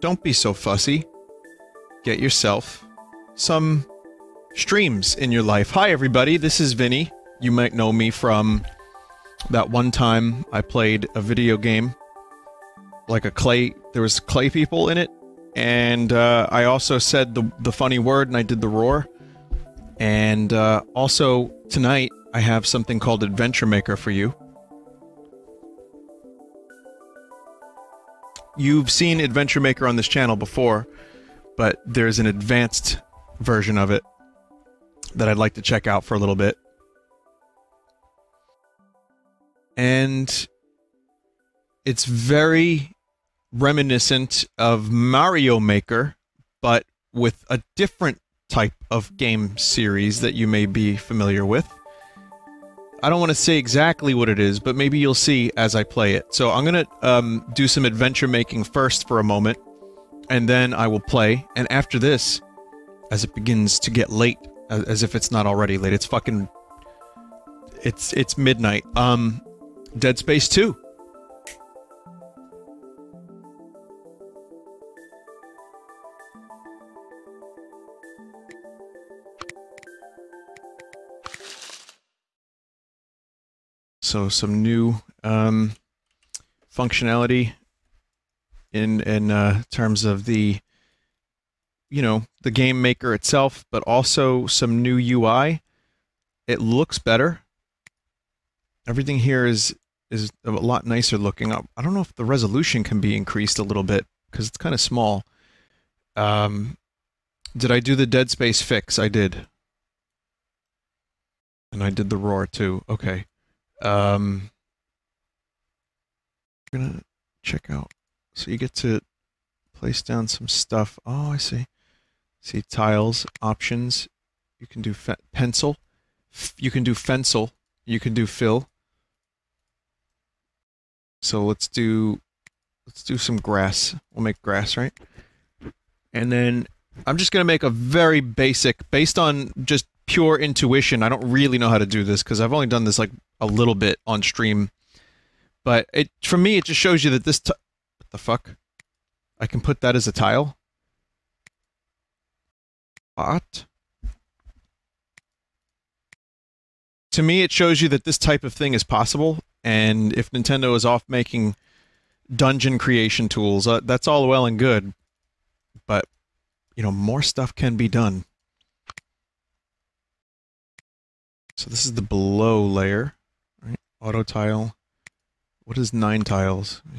Don't be so fussy. Get yourself some streams in your life. Hi, everybody. This is Vinny. You might know me from that one time I played a video game, like a clay. There was clay people in it, and uh, I also said the the funny word, and I did the roar. And uh, also tonight I have something called Adventure Maker for you. You've seen Adventure Maker on this channel before, but there's an advanced version of it that I'd like to check out for a little bit. And it's very reminiscent of Mario Maker, but with a different type of game series that you may be familiar with. I don't want to say exactly what it is, but maybe you'll see as I play it. So I'm going to um, do some adventure making first for a moment, and then I will play. And after this, as it begins to get late, as, if it's not already late, it's fucking... It's, it's midnight. Um, Dead Space 2. So some new um, functionality in in uh, terms of the you know the game maker itself, but also some new UI. It looks better. Everything here is is a lot nicer looking. I don't know if the resolution can be increased a little bit because it's kind of small. Um, did I do the Dead Space fix? I did. And I did the roar too. Okay. Um, I'm gonna check out. So you get to place down some stuff. Oh, I see. See tiles, options. You can do pencil. F you can do fencil. You can do fill. So let's do let's do some grass. We'll make grass, right? And then I'm just gonna make a very basic, based on just pure intuition. I don't really know how to do this because I've only done this like a little bit on stream. But it for me, it just shows you that this. what the fuck? I can put that as a tile. What? To me, it shows you that this type of thing is possible, and if Nintendo is off making dungeon creation tools, uh, that's all well and good. But you know, more stuff can be done. So this is the below layer. Auto tile. What is nine tiles? I,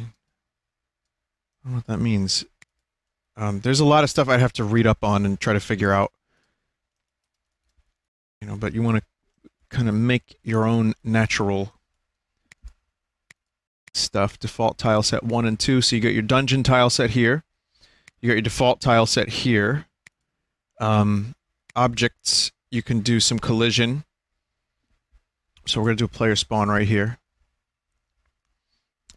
don't know what that means. Um, there's a lot of stuff I'd have to read up on and try to figure out. You know, but you want to kind of make your own natural stuff. Default tile set 1 and 2. So you got your dungeon tile set here. You got your default tile set here. Um, objects, you can do some collision. So we're going to do a player spawn right here.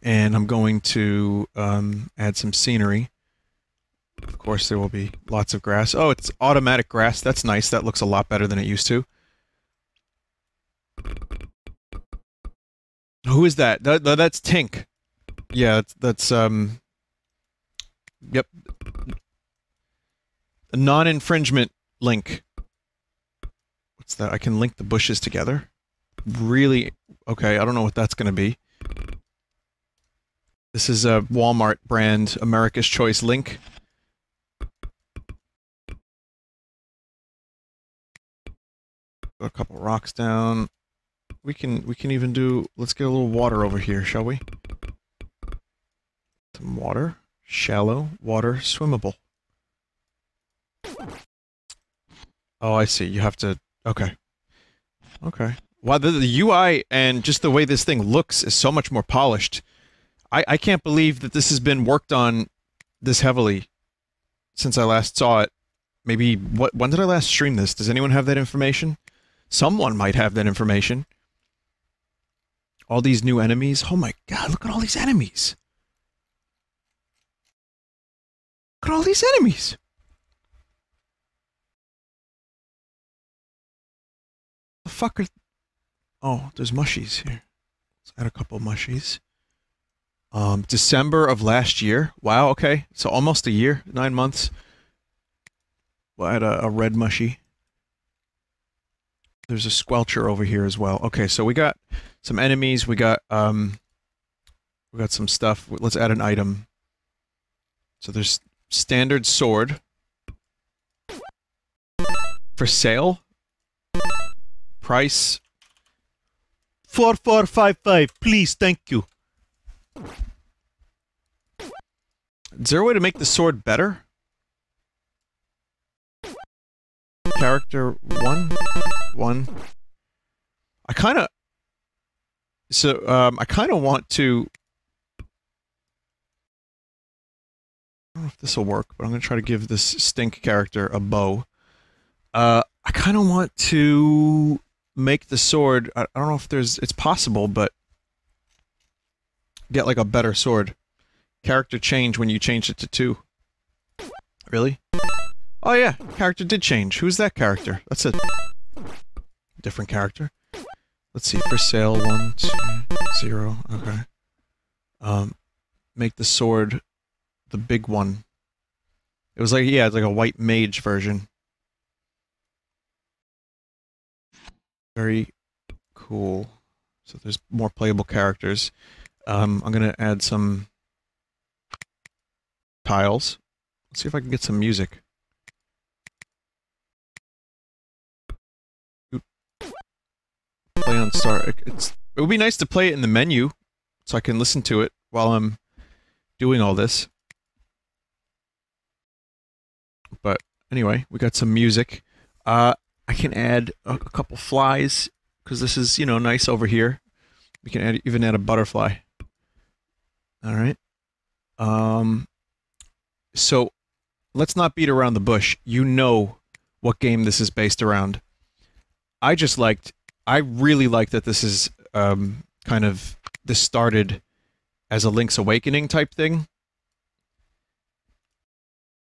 And I'm going to um, add some scenery. Of course, there will be lots of grass. Oh, it's automatic grass. That's nice. That looks a lot better than it used to. Who is that? that that's Tink. Yeah, that's, that's um. Yep. A non-infringement link. What's that? I can link the bushes together really okay. I don't know what that's going to be. This is a Walmart brand America's Choice link. a couple rocks down. We can we can even do let's get a little water over here, shall we? Some water. Shallow water swimmable. Oh, I see. You have to okay. Okay. Wow, the, the, UI and just the way this thing looks is so much more polished. I, I can't believe that this has been worked on this heavily since I last saw it. Maybe what? When did I last stream this? Does anyone have that information? Someone might have that information. All these new enemies. Oh my god! Look at all these enemies. Look at all these enemies. The fuck are Oh, there's mushies here. Let's add a couple mushies. Um, December of last year. Wow, okay. So almost a year, nine months. We'll add a, a red mushy. There's a squelcher over here as well. Okay, so we got some enemies. We got um, we got some stuff. Let's add an item. So there's standard sword for sale. Price four four five five. Please, thank you. Is there a way to make the sword better? Character one, one. I kind of. So um, I kind of want to. I don't know if this will work, but I'm gonna try to give this stink character a bow. Uh, I kind of want to make the sword. I, don't know if there's. It's possible, but get like a better sword. Character change when you change it to two. Really? Oh yeah, character did change. Who's that character? That's a different character. Let's see, for sale, one, two, zero, okay. Um, make the sword the big one. It was like, yeah, it's like a white mage version. Very cool. So there's more playable characters. Um, I'm gonna add some tiles. Let's see if I can get some music. Play on start. It's, it would be nice to play it in the menu, so I can listen to it while I'm doing all this. But anyway, we got some music. Uh, I can add a, a couple flies, because this is, you know, nice over here. We can add, even add a butterfly. Alright. Um, so let's not beat around the bush. You know what game this is based around. I just liked, I really like that this is um, kind of, this started as a Link's Awakening type thing,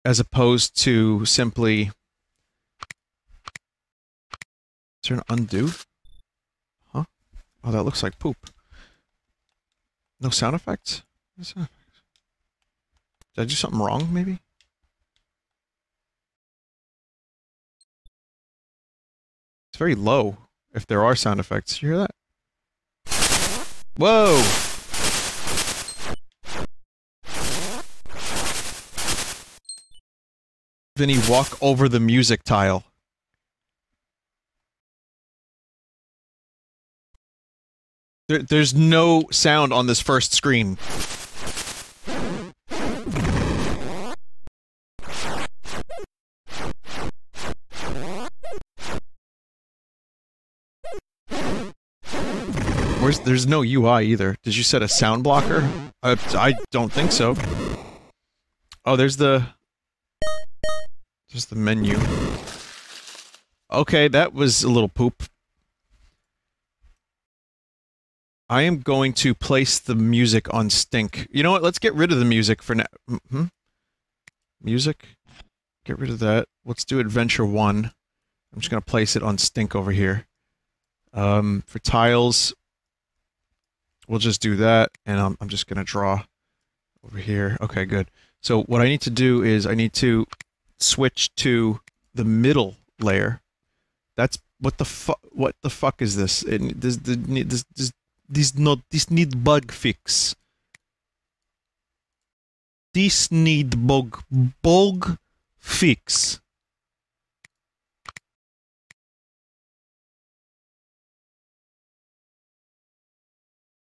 as opposed to simply. An undo? Huh? Oh, that looks like poop. No sound effects? Did I do something wrong, maybe? It's very low, if there are sound effects. You hear that? Whoa! Vinny, walk over the music tile. There, there's no sound on this first screen. Where's, there's no UI either. Did you set a sound blocker? Uh, I don't think so. Oh, there's the... There's the menu. Okay, that was a little poop. I am going to place the music on Stink. You know what? Let's get rid of the music for now. Mm -hmm. Music. Get rid of that. Let's do Adventure 1. I'm just going to place it on Stink over here. Um, for tiles, we'll just do that, and I'm, I'm just going to draw over here. Okay, good. So what I need to do is I need to switch to the middle layer. That's what the fuck. What the fuck is this? It, this, the, this, this, this not this need bug fix. This need bug bug fix.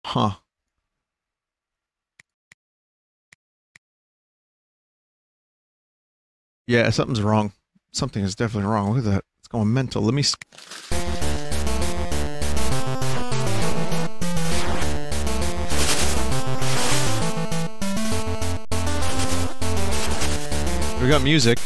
Huh. Yeah, something's wrong. Something is definitely wrong. Look at that. It's going mental. Let me... We got music.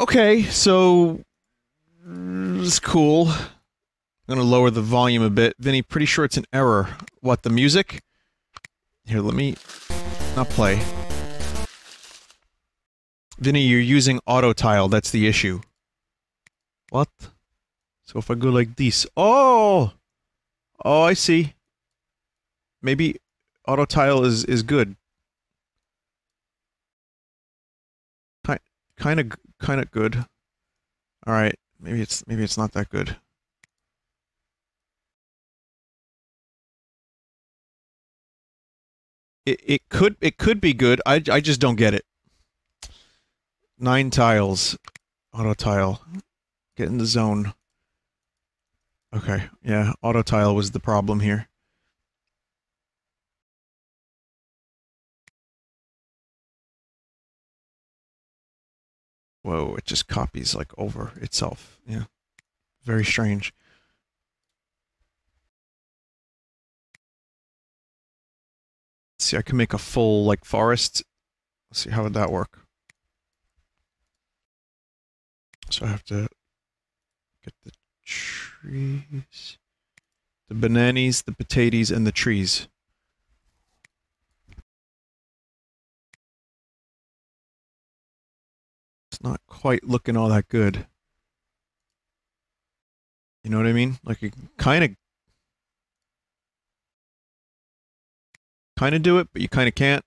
Okay, so mm, it's cool. I'm gonna lower the volume a bit. Vinny, pretty sure it's an error. What, the music? Here, let me not play. Vinny, you're using auto tile, that's the issue. What? So if I go like this, oh! Oh, I see. Maybe auto tile is, is good. Kind of, kind of good. All right, maybe it's maybe it's not that good. It it could it could be good. I I just don't get it. Nine tiles, auto tile. Get in the zone. Okay, yeah, auto tile was the problem here. Whoa, it just copies like over itself. Yeah. Very strange. Let's see, I can make a full like forest. Let's see, how would that work? So I have to get the trees, the bananas, the potatoes, and the trees. It's not quite looking all that good. You know what I mean? Like you kind of kind of do it, but you kind of can't.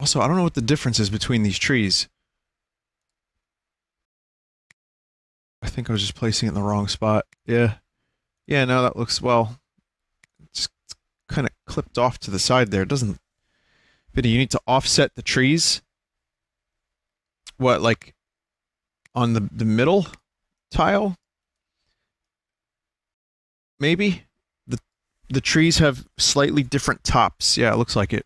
Also, I don't know what the difference is between these trees. I think I was just placing it in the wrong spot. Yeah. Yeah, now that looks, well, just kind of clipped off to the side there. It doesn't... Vinny, you need to offset the trees. What, like, on the, the middle tile? Maybe? The, the trees have slightly different tops. Yeah, it looks like it.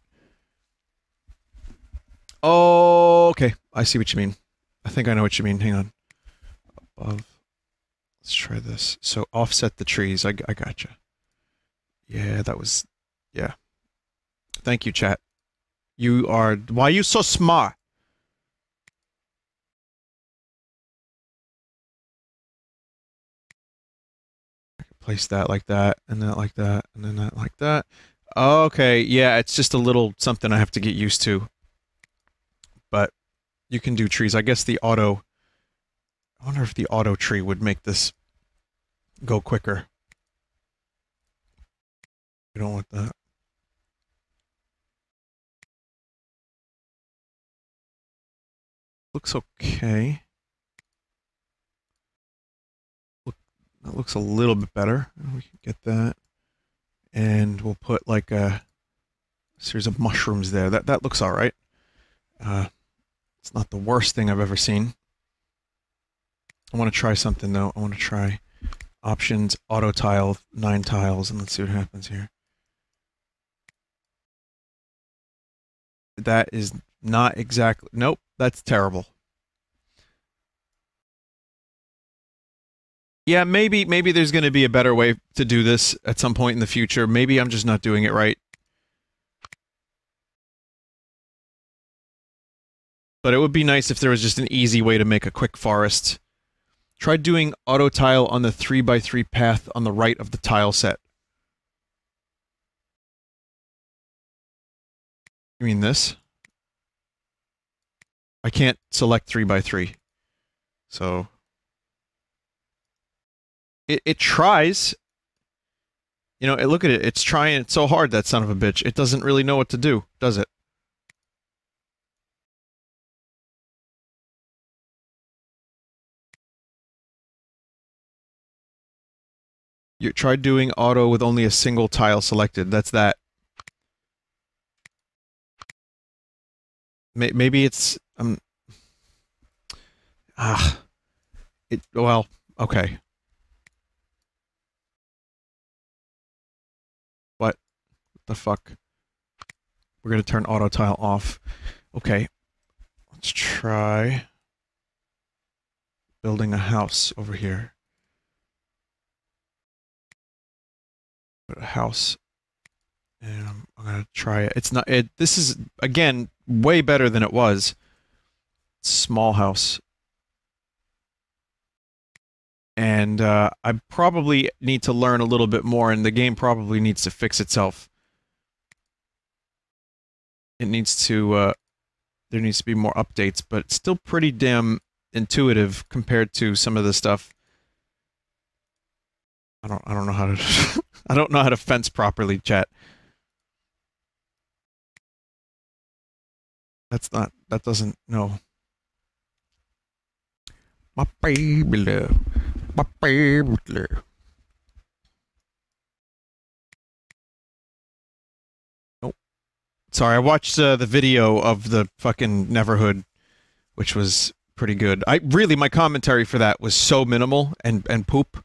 Oh, okay. I see what you mean. I think I know what you mean. Hang on above. Let's try this. So offset the trees. I, I gotcha. Yeah, that was, yeah. Thank you, chat. You are, why are you so smart? place that like that, and that like that, and then that like that. Okay, yeah, it's just a little something I have to get used to. But you can do trees. I guess the auto I wonder if the auto tree would make this go quicker. We don't want that. Looks okay. Look, that looks a little bit better. We can get that. And we'll put like a series of mushrooms there. That that looks all right. Uh, it's not the worst thing I've ever seen. I want to try something though. I want to try options, auto tile, nine tiles, and let's see what happens here. That is not exactly, nope, that's terrible. Yeah, maybe maybe there's going to be a better way to do this at some point in the future. Maybe I'm just not doing it right. But it would be nice if there was just an easy way to make a quick forest Try doing auto tile on the 3x3 path on the right of the tile set. You mean this? I can't select 3x3. So... It, it tries. You know, look at it. It's trying it's so hard, that son of a bitch. It doesn't really know what to do, does it? You try doing auto with only a single tile selected. That's that. Maybe it's um. Ah, it well okay. What? What the fuck? We're gonna turn auto tile off. Okay, let's try building a house over here. Put a house And I'm, I'm gonna try it. It's not. It. This is again way better than it was. Small house. And uh, I probably need to learn a little bit more, and the game probably needs to fix itself. It needs to. Uh, there needs to be more updates, but still pretty damn intuitive compared to some of the stuff. I don't. I don't know how to. I don't know how to fence properly, chat. That's not. That doesn't. No. My baby love. My baby love. Nope. Sorry, I watched uh, the video of the fucking Neverhood, which was pretty good. I really my commentary for that was so minimal and and poop,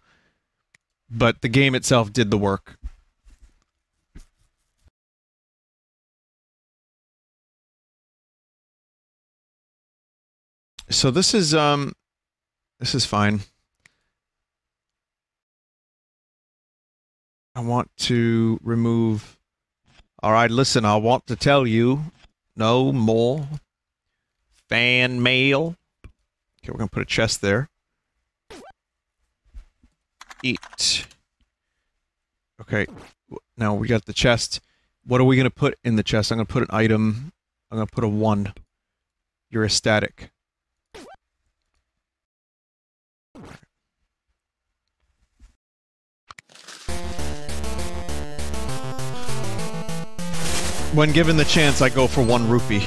but the game itself did the work. So this is um this is fine. I want to remove All right, listen, I want to tell you no more fan mail. Okay, we're going to put a chest there. Eat. Okay, now we got the chest. What are we going to put in the chest? I'm going to put an item. I'm going to put a 1. You're a static. When given the chance, I go for one rupee.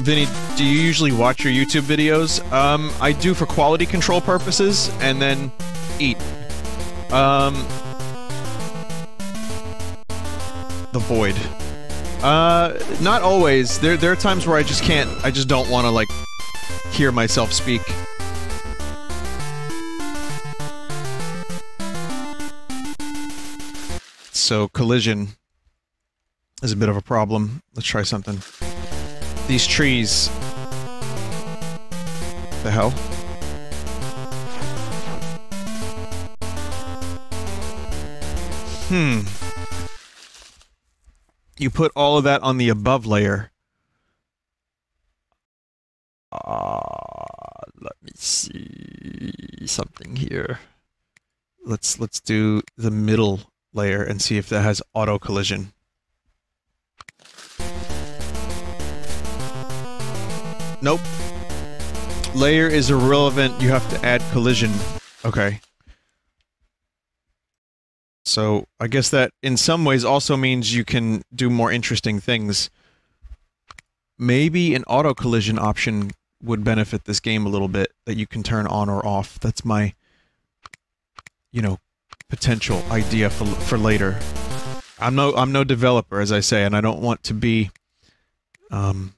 Vinny, do you usually watch your YouTube videos? Um, I do for quality control purposes, and then eat. Um, the void. Uh, not always. There, there are times where I just can't. I just don't want to like hear myself speak. So collision is a bit of a problem. Let's try something. These trees. The hell? Hmm. You put all of that on the above layer. Uh, let me see something here. Let's let's do the middle layer and see if that has auto collision. Nope. Layer is irrelevant. You have to add collision. Okay. So I guess that in some ways also means you can do more interesting things. Maybe an auto collision option would benefit this game a little bit that you can turn on or off. That's my, you know, potential idea for for later. I'm no I'm no developer as I say, and I don't want to be. Um,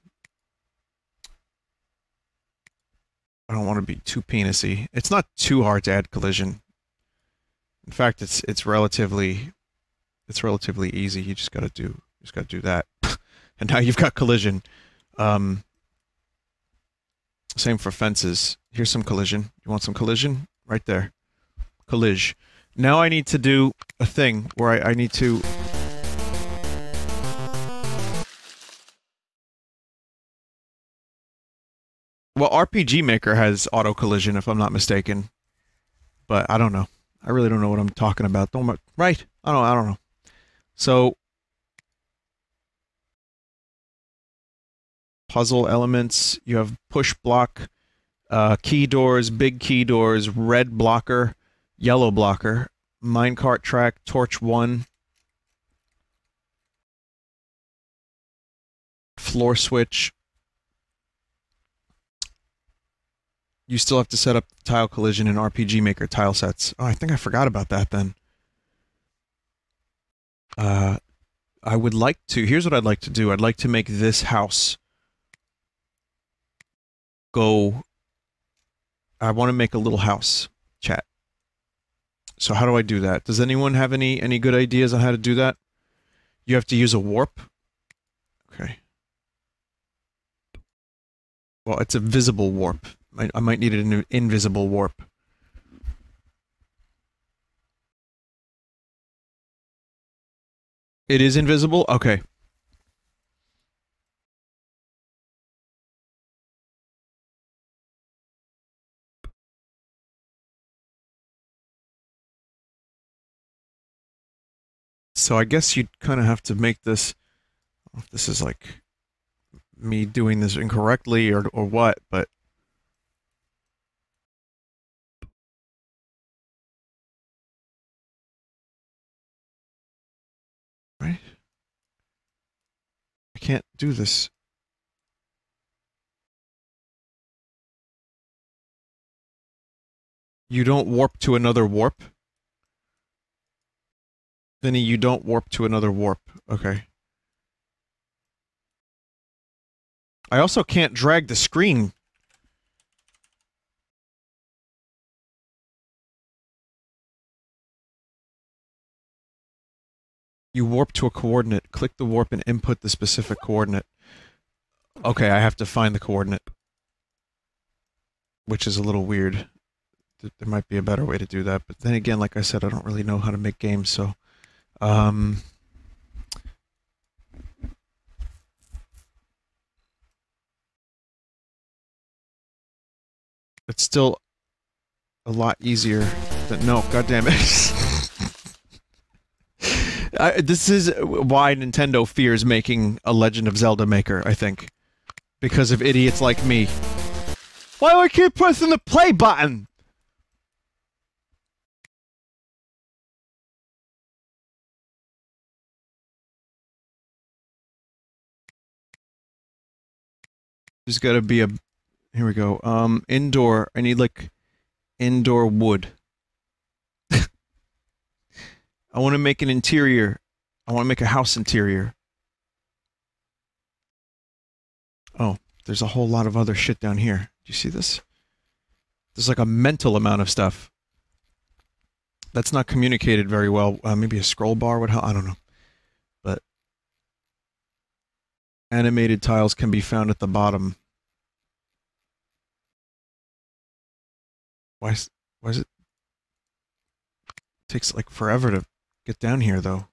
I don't want to be too penisy. It's not too hard to add collision. In fact, it's it's relatively it's relatively easy. You just got to do just got to do that, and now you've got collision. Um, same for fences. Here's some collision. You want some collision? Right there. Collige. Now I need to do a thing where I, I need to Well, RPG Maker has auto collision, if I'm not mistaken. But I don't know. I really don't know what I'm talking about. Don't right? I don't. I don't know. So puzzle elements. You have push block, uh, key doors, big key doors, red blocker, yellow blocker, minecart track, torch one, floor switch, you still have to set up tile collision in RPG Maker tile sets. Oh, I think I forgot about that then. Uh, I would like to, here's what I'd like to do. I'd like to make this house go, I want to make a little house, chat. So how do I do that? Does anyone have any, any good ideas on how to do that? You have to use a warp. Okay. Well, it's a visible warp. I, might need an invisible warp. It is invisible? Okay. So I guess you'd kind of have to make this. if this is like me doing this incorrectly or or what, but can't do this. You don't warp to another warp? Vinny, you don't warp to another warp. Okay. I also can't drag the screen. You warp to a coordinate. Click the warp and input the specific coordinate. Okay, I have to find the coordinate. Which is a little weird. There might be a better way to do that. But then again, like I said, I don't really know how to make games, so... Um, it's still a lot easier than no. God damn it! I, this is why Nintendo fears making a Legend of Zelda maker. I think because of idiots like me. Why do I keep pressing the play button? There's got to be a. Here we go. Um, indoor. I need like indoor wood. I want to make an interior. I want to make a house interior. Oh, there's a whole lot of other shit down here. Do you see this? There's like a mental amount of stuff. That's not communicated very well. Uh, maybe a scroll bar would help. I don't know. But animated tiles can be found at the bottom. Why why is it, it takes like forever to get down here though?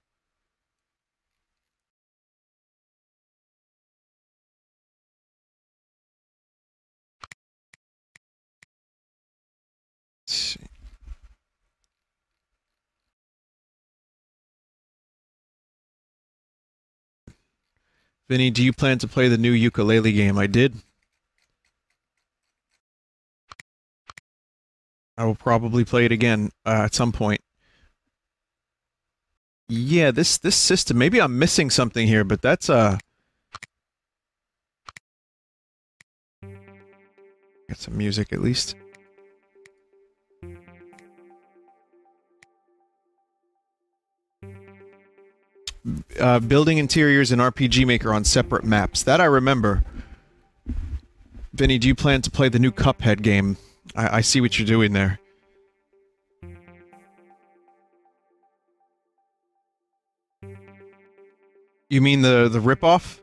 Vinny, do you plan to play the new Yooka-Laylee game? I did. I will probably play it again uh, at some point. Yeah, this this system. Maybe I'm missing something here, but that's uh. Get some music at least. uh, building interiors in RPG Maker on separate maps. That I remember. Vinny, do you plan to play the new Cuphead game? I, I see what you're doing there. You mean the the ripoff?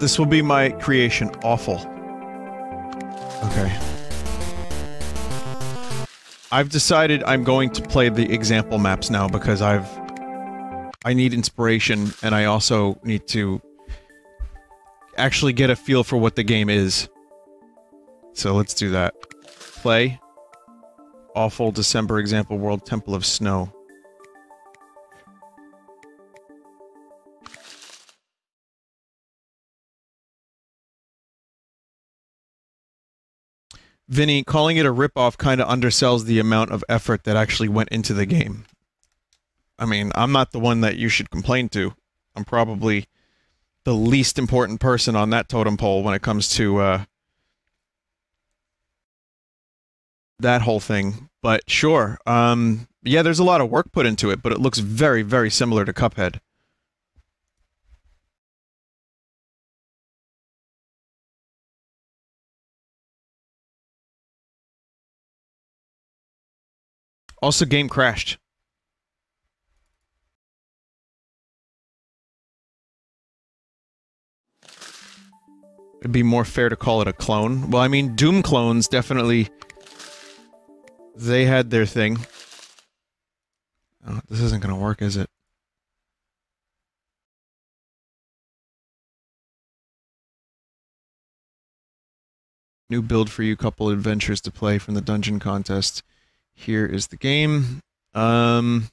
This will be my creation. Awful. Okay. I've decided I'm going to play the example maps now because I've... I need inspiration, and I also need to actually get a feel for what the game is. So let's do that. Play. Awful December example world Temple of Snow. Vinny, calling it a ripoff kind of undersells the amount of effort that actually went into the game. I mean, I'm not the one that you should complain to. I'm probably the least important person on that totem pole when it comes to uh, that whole thing. But sure, um, yeah, there's a lot of work put into it, but it looks very, very similar to Cuphead. Also, game crashed. It'd be more fair to call it a clone. Well, I mean, Doom clones definitely... They had their thing. Oh, this isn't gonna work, is it? New build for you, couple adventures to play from the dungeon contest. Here is the game. Um,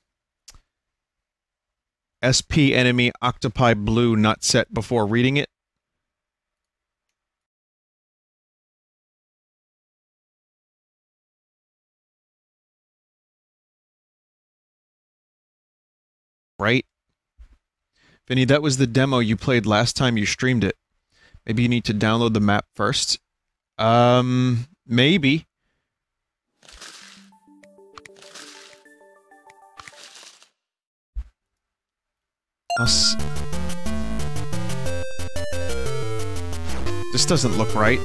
SP enemy octopi blue not set before reading it. Right? Vinny, that was the demo you played last time you streamed it. Maybe you need to download the map first um, maybe. This doesn't look right.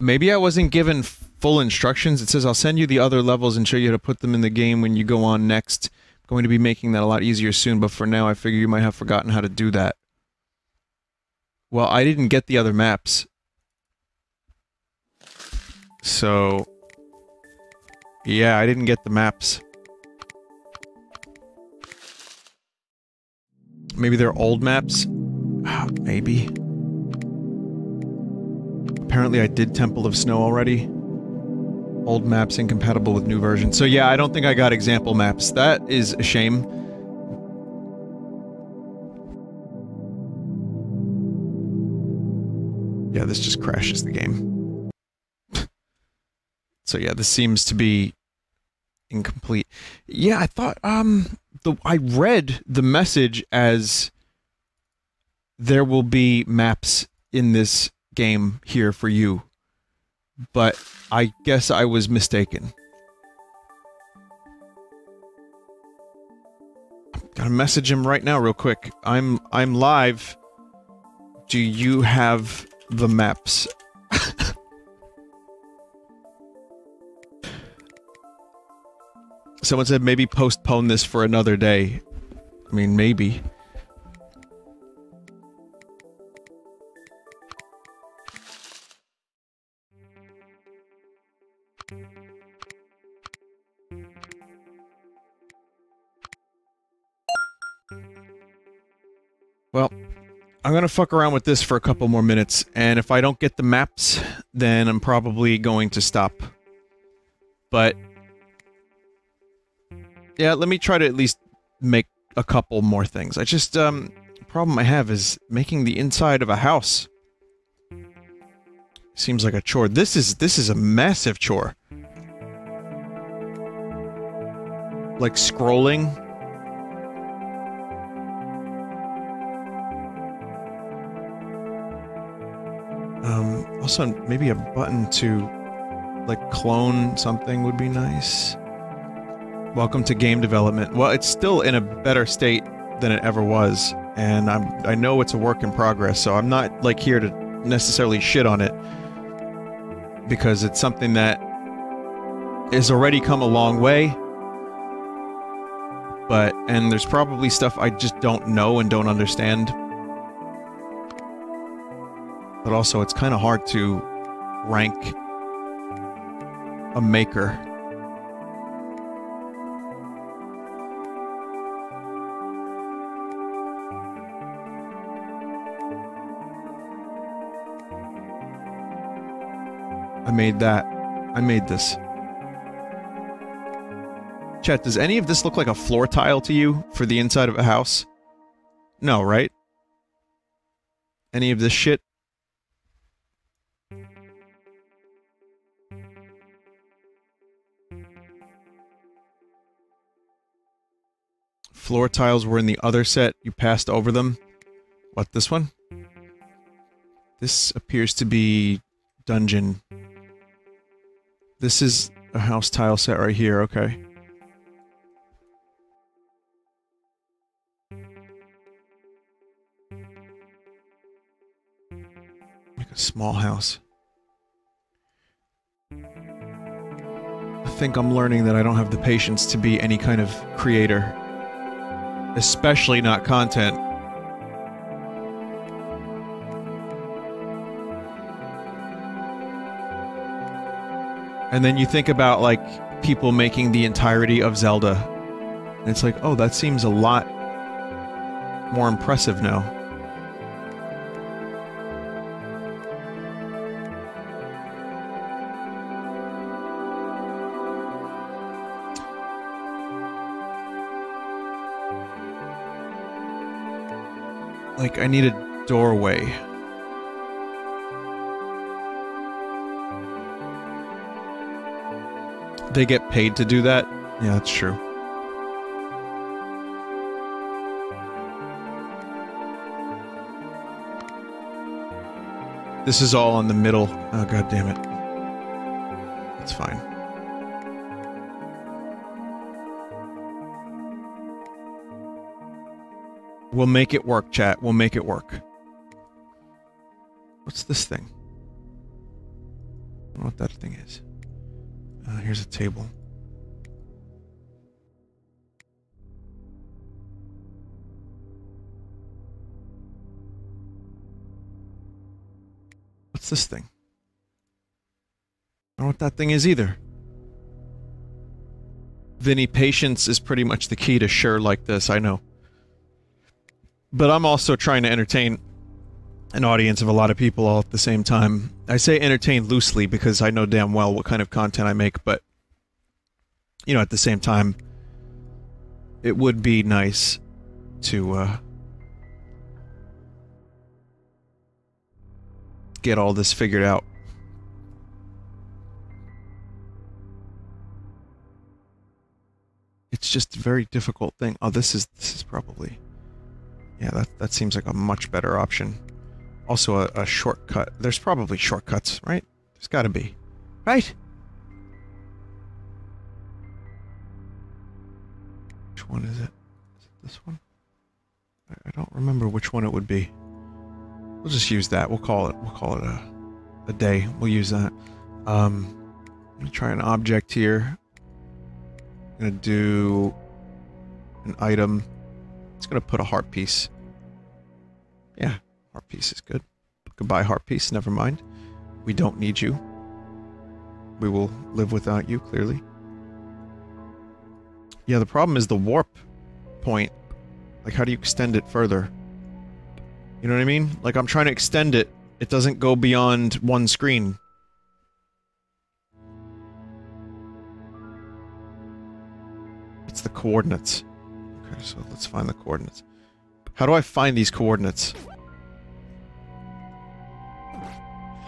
Maybe I wasn't given full instructions. It says I'll send you the other levels and show you how to put them in the game when you go on next going to be making that a lot easier soon, but for now I figure you might have forgotten how to do that. Well, I didn't get the other maps. So... Yeah, I didn't get the maps. Maybe they're old maps? Maybe. Apparently I did Temple of Snow already. Old maps incompatible with new version. So yeah, I don't think I got example maps. That is a shame. Yeah, this just crashes the game. so yeah, this seems to be incomplete. Yeah, I thought um the I read the message as there will be maps in this game here for you but I guess I was mistaken. Gotta message him right now real quick. I'm I'm live. Do you have the maps? Someone said maybe postpone this for another day. I mean, maybe. I'm gonna fuck around with this for a couple more minutes, and if I don't get the maps, then I'm probably going to stop. But... Yeah, let me try to at least make a couple more things. I just, um... problem I have is making the inside of a house. Seems like a chore. This is- this is a massive chore. Like scrolling also, maybe a button to, like, clone something would be nice. Welcome to game development. Well, it's still in a better state than it ever was, and I'm I know it's a work in progress, so I'm not like here to necessarily shit on it because it's something that has already come a long way. But and there's probably stuff I just don't know and don't understand but also it's kind of hard to rank a maker. I made that. I made this. Chat, does any of this look like a floor tile to you for the inside of a house? No, right? Any of this shit? Floor tiles were in the other set. You passed over them. What, this one? This appears to be dungeon. This is a house tile set right here, okay. Make a small house. I think I'm learning that I don't have the patience to be any kind of creator. Especially not content. And then you think about like people making the entirety of Zelda. And it's like, oh, that seems a lot more impressive now. I need a doorway. They get paid to do that? Yeah, that's true. This is all in the middle. Oh, god damn it. We'll make it work, chat. We'll make it work. What's this thing? I don't know what that thing is. Uh, here's a table. What's this thing? I don't know what that thing is either. Vinny, patience is pretty much the key to sure like this, I know. But I'm also trying to entertain an audience of a lot of people all at the same time. I say entertain loosely because I know damn well what kind of content I make, but you know, at the same time, it would be nice to uh, get all this figured out. It's just a very difficult thing. Oh, this is this is probably yeah, that that seems like a much better option. Also, a, a shortcut. There's probably shortcuts, right? There's got to be, right? Which one is it? Is it this one? I, I don't remember which one it would be. We'll just use that. We'll call it. We'll call it a a day. We'll use that. Um, let me try an object here. I'm gonna do an item. It's gonna put a heart piece. Yeah, heart piece is good. Goodbye, heart piece. Never mind. We don't need you. We will live without you, clearly. Yeah, the problem is the warp point. Like, how do you extend it further? You know what I mean? Like, I'm trying to extend it. It doesn't go beyond one screen. It's the coordinates. Okay, so let's find the coordinates. How do I find these coordinates?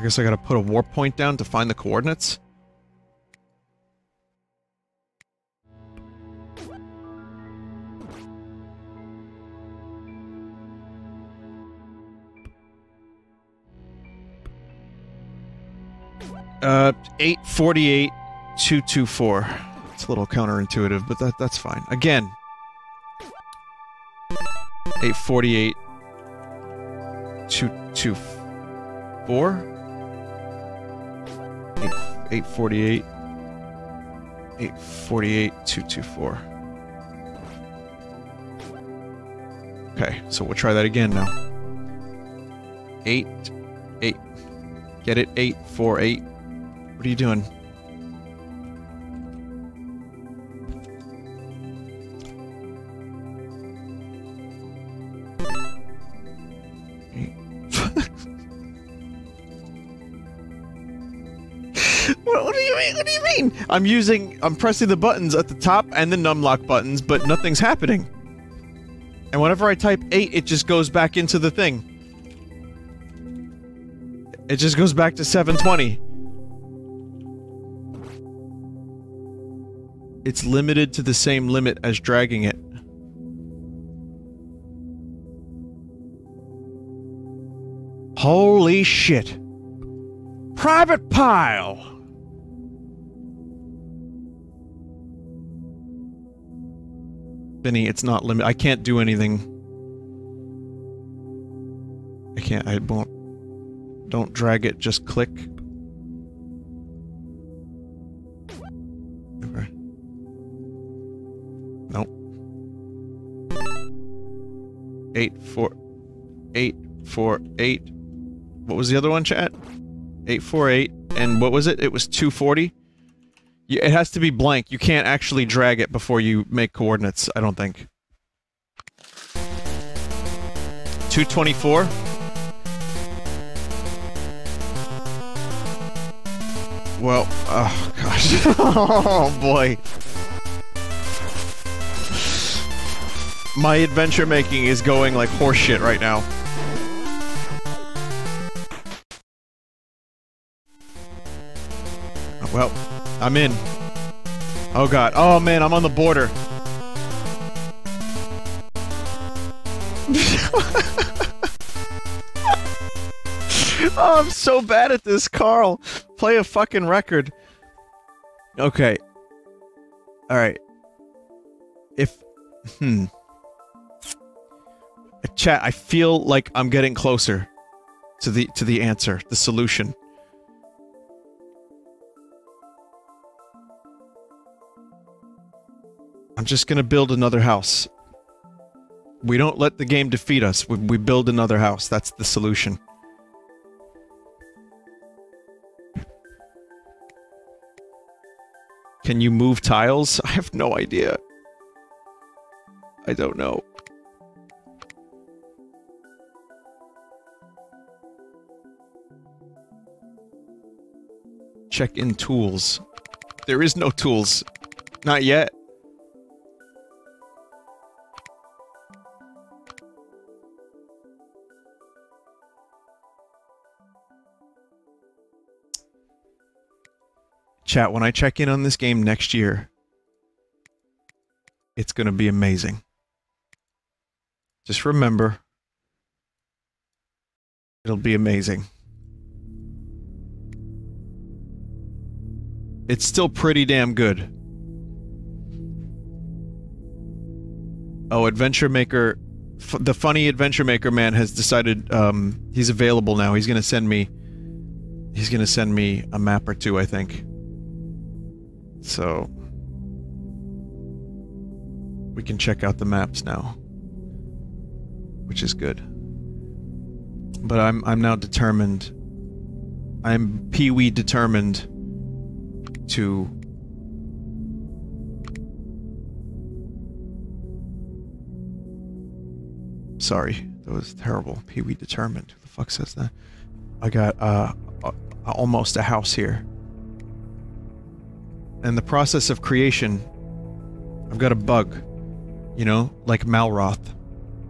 I guess I gotta put a warp point down to find the coordinates? Uh, 848 224. It's a little counterintuitive, but that that's fine. Again, 848 224 848 848 224 Okay, so we'll try that again now. 8 8 Get it? 848 What are you doing? I'm using, I'm pressing the buttons at the top and the numlock buttons, but nothing's happening. And whenever I type 8, it just goes back into the thing. It just goes back to 720. It's limited to the same limit as dragging it. Holy shit. Private pile! Vinny, it's not limit. I can't do anything. I can't. I won't Don't drag it, just click. Okay. Nope. Eight four eight four eight. What was the other one, chat? Eight four eight. And what was it? It was two forty? It has to be blank. You can't actually drag it before you make coordinates, I don't think. 224? Well, oh gosh. oh boy. My adventure making is going like horseshit right now. Well, I'm in. Oh god. Oh man, I'm on the border. oh, I'm so bad at this, Carl. Play a fucking record. Okay. Alright. If... Hmm. Chat, I feel like I'm getting closer to the to the answer, the solution. I'm just gonna build another house. We don't let the game defeat us. We, we build another house. That's the solution. Can you move tiles? I have no idea. I don't know. Check in tools. There is no tools. Not yet. Chat, when I check in on this game next year, it's going to be amazing. Just remember, it'll be amazing. It's still pretty damn good. Oh, Adventure Maker, the funny Adventure Maker man has decided um, he's available now. He's gonna send me, he's gonna send me a map or two, I think. So we can check out the maps now, which is good. But I'm I'm now determined. I'm Pee Wee determined to Sorry, that was terrible. Pee Wee determined. Who the fuck says that? I got uh, uh almost a house here. In the process of creation, I've got a bug. You know, like Malroth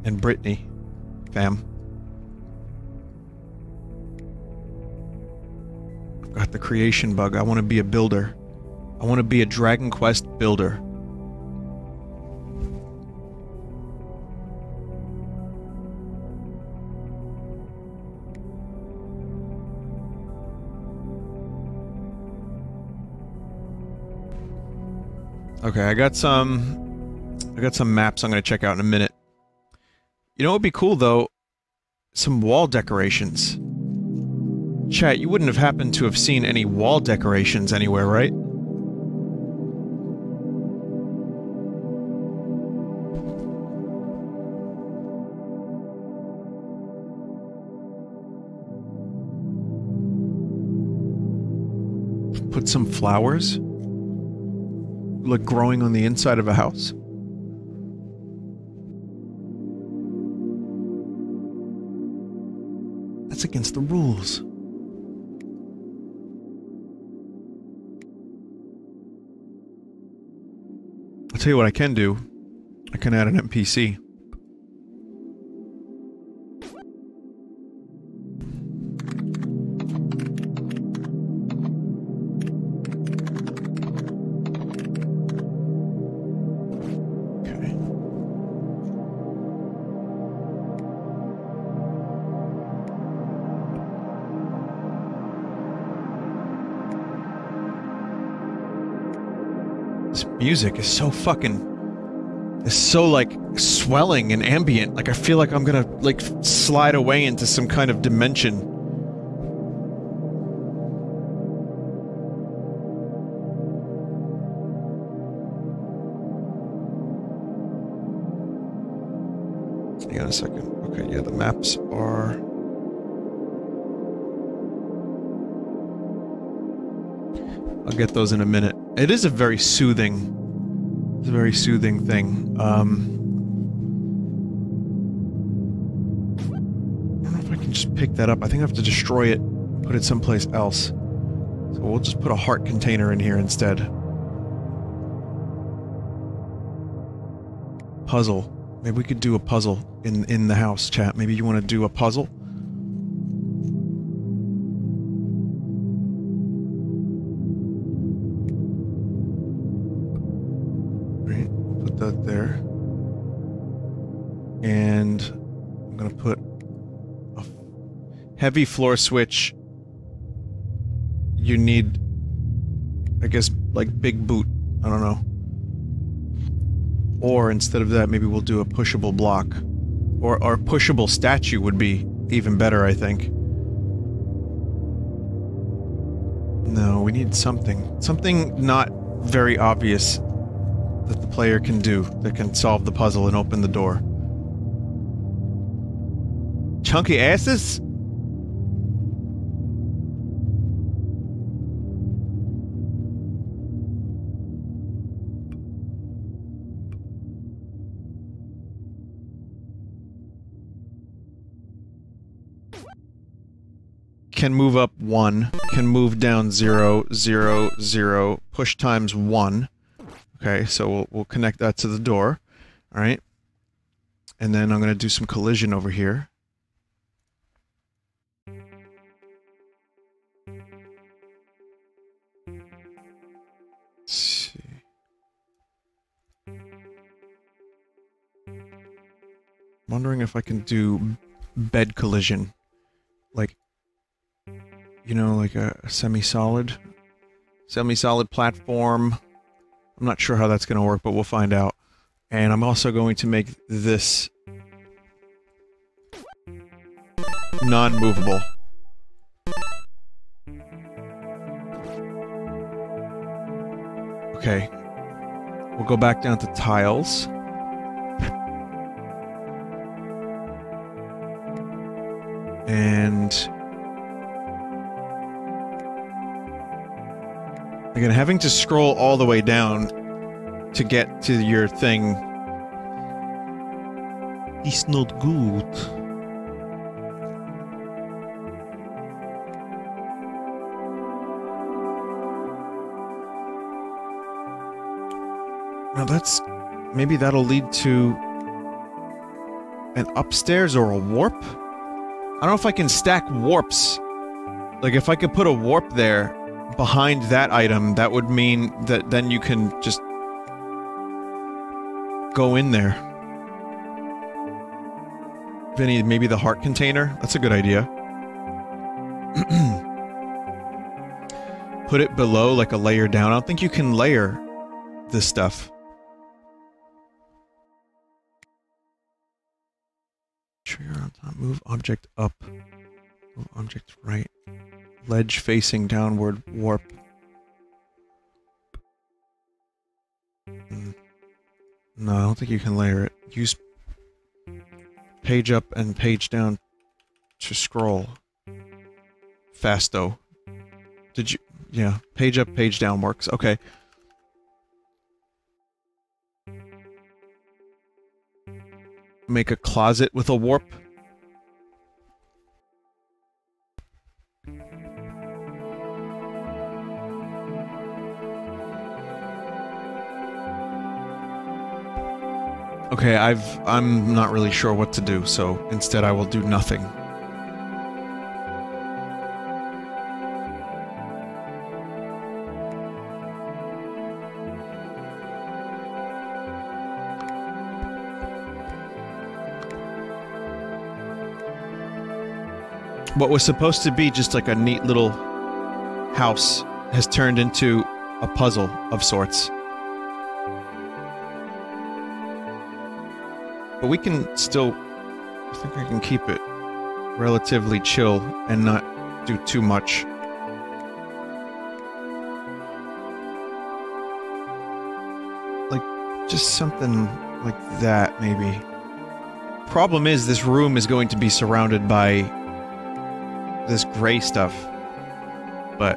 and Brittany, fam. I've got the creation bug. I want to be a builder. I want to be a Dragon Quest builder. Okay, I got some... I got some maps I'm gonna check out in a minute. You know what would be cool, though? Some wall decorations. Chat, you wouldn't have happened to have seen any wall decorations anywhere, right? Put some flowers? Like growing on the inside of a house? That's against the rules. I'll tell you what I can do. I can add an NPC. music is so fucking is so like swelling and ambient. Like I feel like I'm gonna like slide away into some kind of dimension. Hang on a second. Okay, yeah, the maps are. I'll get those in a minute. It is a very soothing, it's a very soothing thing. Um, I don't know if I can just pick that up. I think I have to destroy it, put it someplace else. So we'll just put a heart container in here instead. Puzzle. Maybe we could do a puzzle in in the house, chat. Maybe you want to do a puzzle? Heavy floor switch. You need, I guess, like big boot. I don't know. Or instead of that, maybe we'll do a pushable block. Or, or pushable statue would be even better, I think. No, we need something. Something not very obvious that the player can do that can solve the puzzle and open the door. Chunky asses? Can move up one, can move down zero, zero, zero, push times one. Okay, so we'll, we'll connect that to the door. All right. And then I'm going to do some collision over here. See. Wondering if I can do bed collision. Like you know, like a semi-solid, semi-solid platform. I'm not sure how that's going to work, but we'll find out. And I'm also going to make this non-movable. Okay. We'll go back down to tiles. And Again, having to scroll all the way down to get to your thing is not good. Now that's... maybe that'll lead to an upstairs or a warp? I don't know if I can stack warps. Like, if I could put a warp there, behind that item, that would mean that then you can just go in there. Vinny, maybe the heart container? That's a good idea. Put it below, like a layer down. I don't think you can layer this stuff. Trigger on top. Move object up. Move object right ledge facing downward warp. No, I don't think you can layer it. Use page up and page down to scroll. Fasto. Did you... Yeah, page up, page down works. Okay. Make a closet with a warp. Okay, I've I'm not really sure what to do, so instead I will do nothing. What was supposed to be just like a neat little house has turned into a puzzle of sorts. But we can still... I think I can keep it relatively chill and not do too much. Like, just something like that, maybe. problem is this room is going to be surrounded by this gray stuff. But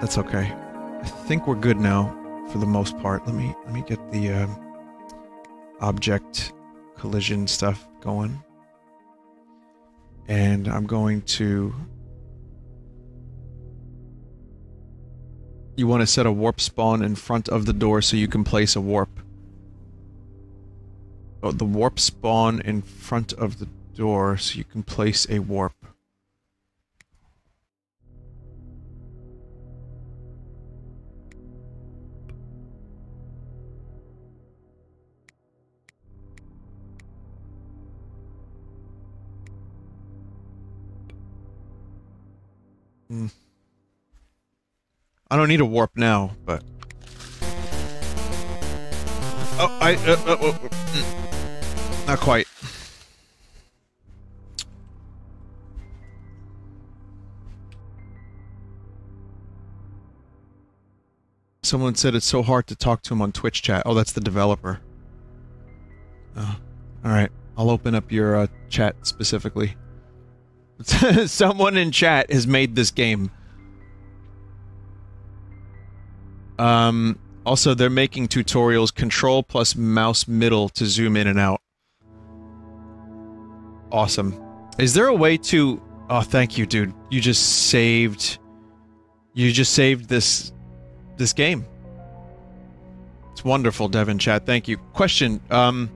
that's okay. I think we're good now for the most part. Let me let me get the um, object collision stuff going. And I'm going to You want to set a warp spawn in front of the door so you can place a warp. Oh, the warp spawn in front of the door so you can place a warp. I don't need a warp now, but... Oh, I... Uh, uh, uh, mm. not quite. Someone said it's so hard to talk to him on Twitch chat. Oh, that's the developer. Oh, alright. I'll open up your uh, chat specifically. Someone in chat has made this game. Um, also, they're making tutorials control plus mouse middle to zoom in and out. Awesome. Is there a way to... Oh, thank you, dude. You just saved... You just saved this... This game. It's wonderful, Dev in chat. Thank you. Question, um...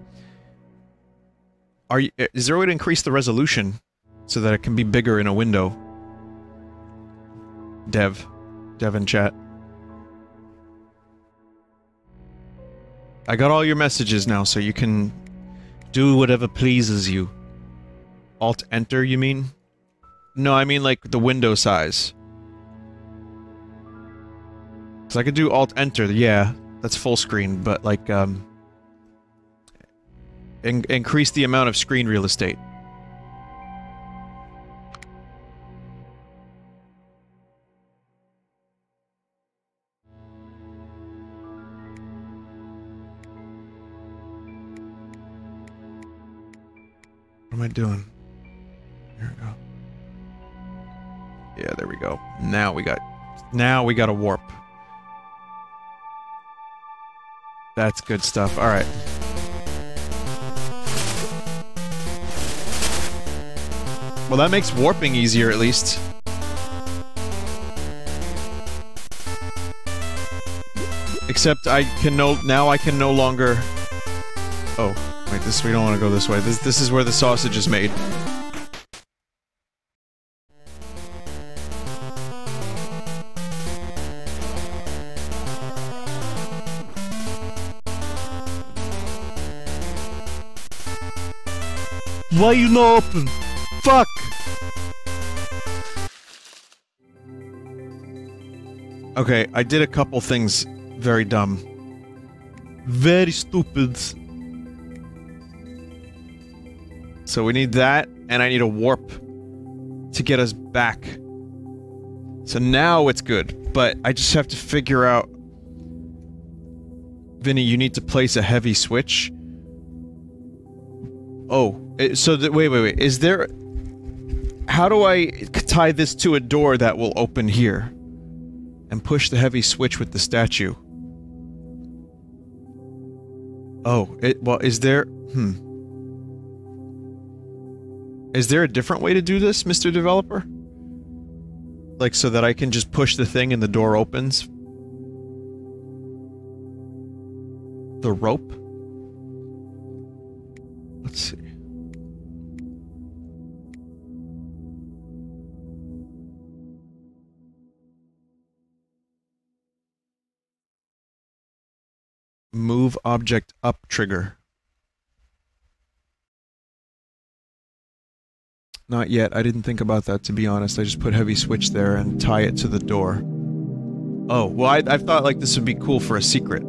Are you, is there a way to increase the resolution so that it can be bigger in a window. Dev. Dev in chat. I got all your messages now, so you can do whatever pleases you. Alt-enter, you mean? No, I mean like the window size. So I could do Alt-enter, yeah, that's full screen, but like, um... In increase the amount of screen real estate. Am I doing? Here we go. Yeah, there we go. Now we got... Now we got a warp. That's good stuff. Alright. Well, that makes warping easier, at least. Except I can no- now I can no longer... Oh. Wait, this we don't want to go this way. This this is where the sausage is made. Why you not open? Fuck! Okay, I did a couple things very dumb. Very stupid. So we need that, and I need a warp to get us back. So now it's good, but I just have to figure out... Vinny, you need to place a heavy switch. Oh, so the, wait, wait, wait. Is there... How do I tie this to a door that will open here? And push the heavy switch with the statue? Oh, it, well, is there... Hmm. Is there a different way to do this, Mr. Developer? Like, so that I can just push the thing and the door opens? The rope? Let's see. Move object up trigger. Not yet. I didn't think about that, to be honest. I just put heavy switch there and tie it to the door. Oh, well, I, I thought, like, this would be cool for a secret.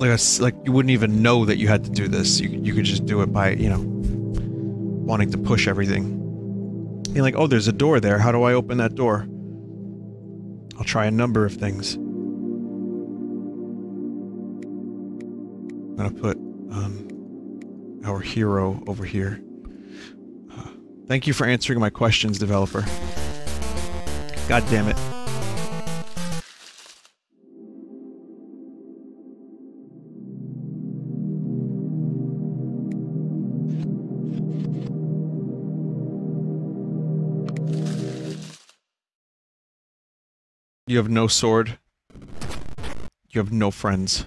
Like, a, like you wouldn't even know that you had to do this. You, you could just do it by, you know, wanting to push everything. Being like, oh, there's a door there. How do I open that door? I'll try a number of things. Gonna put um, our hero over here. Uh, thank you for answering my questions, developer. God damn it. You have no sword. You have no friends.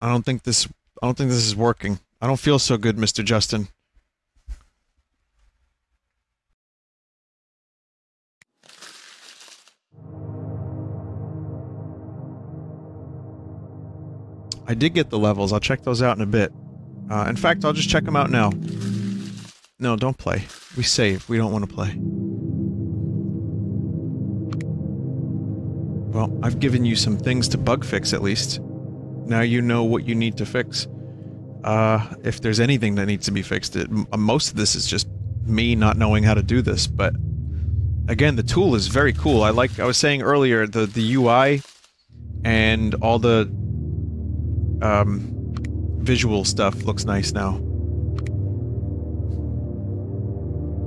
I don't think this I don't think this is working. I don't feel so good, Mr. Justin. I did get the levels. I'll check those out in a bit. Uh, in fact, I'll just check them out now. No, don't play. We save. We don't want to play. Well, I've given you some things to bug fix at least. Now you know what you need to fix. Uh, if there's anything that needs to be fixed, it, most of this is just me not knowing how to do this, but again, the tool is very cool. I like, I was saying earlier, the, the UI and all the um, visual stuff looks nice now.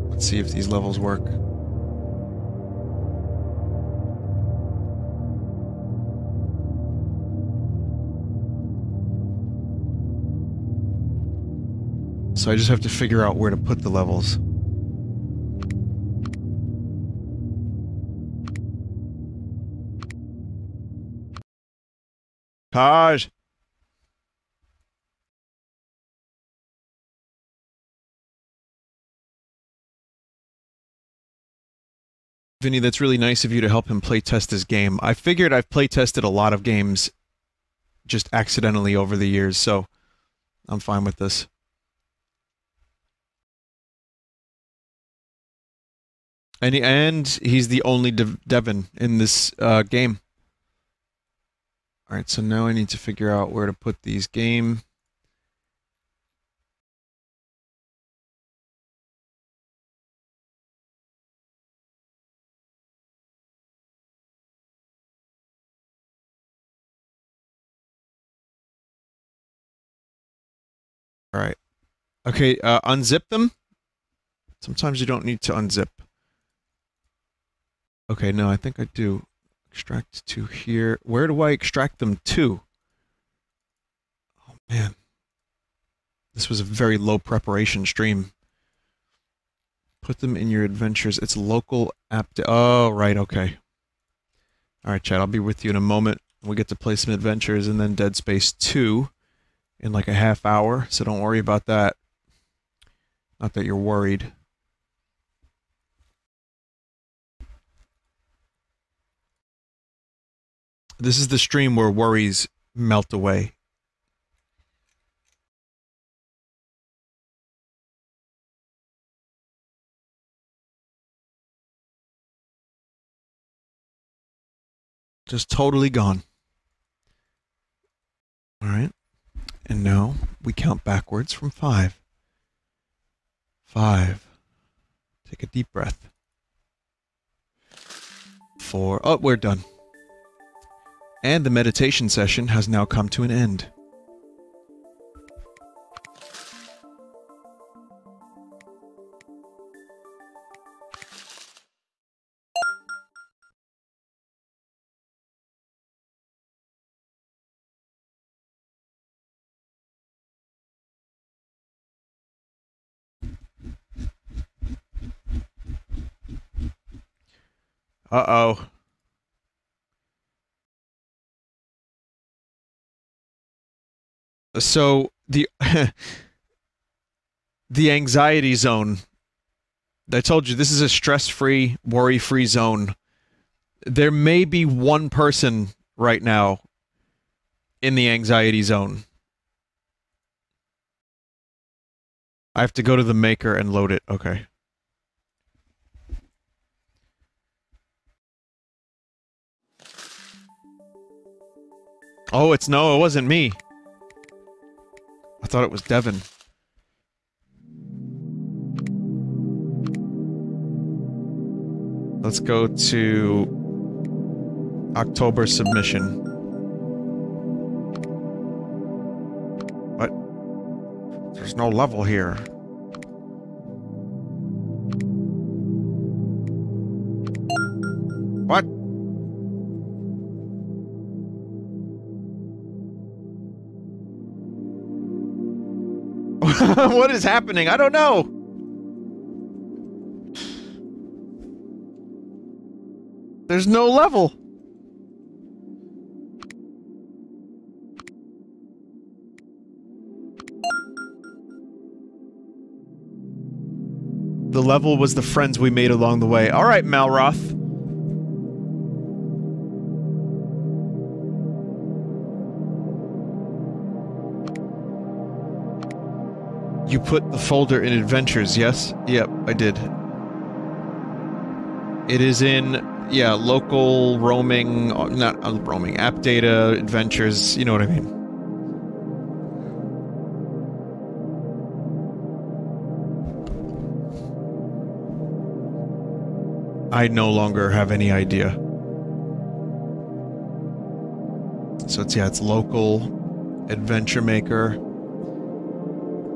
Let's see if these levels work. So I just have to figure out where to put the levels. Taj! Vinny, that's really nice of you to help him playtest his game. I figured I've playtested a lot of games just accidentally over the years, so I'm fine with this. And he, and he's the only Dev Devon in this uh, game. All right, so now I need to figure out where to put these game All right. Okay, uh, unzip them. Sometimes you don't need to unzip. Okay, no, I think I do. Extract to here. Where do I extract them to? Oh, man. This was a very low preparation stream. Put them in your adventures. It's local app. oh, right, okay. All right, Chad, I'll be with you in a moment. We get to play some adventures and then Dead Space 2 in like a half hour, so don't worry about that. Not that you're worried. This is the stream where worries melt away. Just totally gone. All right. And now we count backwards from five. Five. Take a deep breath. Four. Oh, we're done. And the meditation session has now come to an end. Uh-oh. So the the anxiety zone. I told you this is a stress-free, worry-free zone. There may be one person right now in the anxiety zone. I have to go to the maker and load it. Okay. Oh, it's no, it wasn't me. I thought it was Devin. Let's go to October submission. What? There's no level here. What? what is happening? I don't know. There's no level. The level was the friends we made along the way. All right, Malroth. You put the folder in adventures, yes? Yep, I did. It is in, yeah, local roaming, not uh, roaming, app data, adventures, you know what I mean. I no longer have any idea. So it's, yeah, it's local, adventure maker,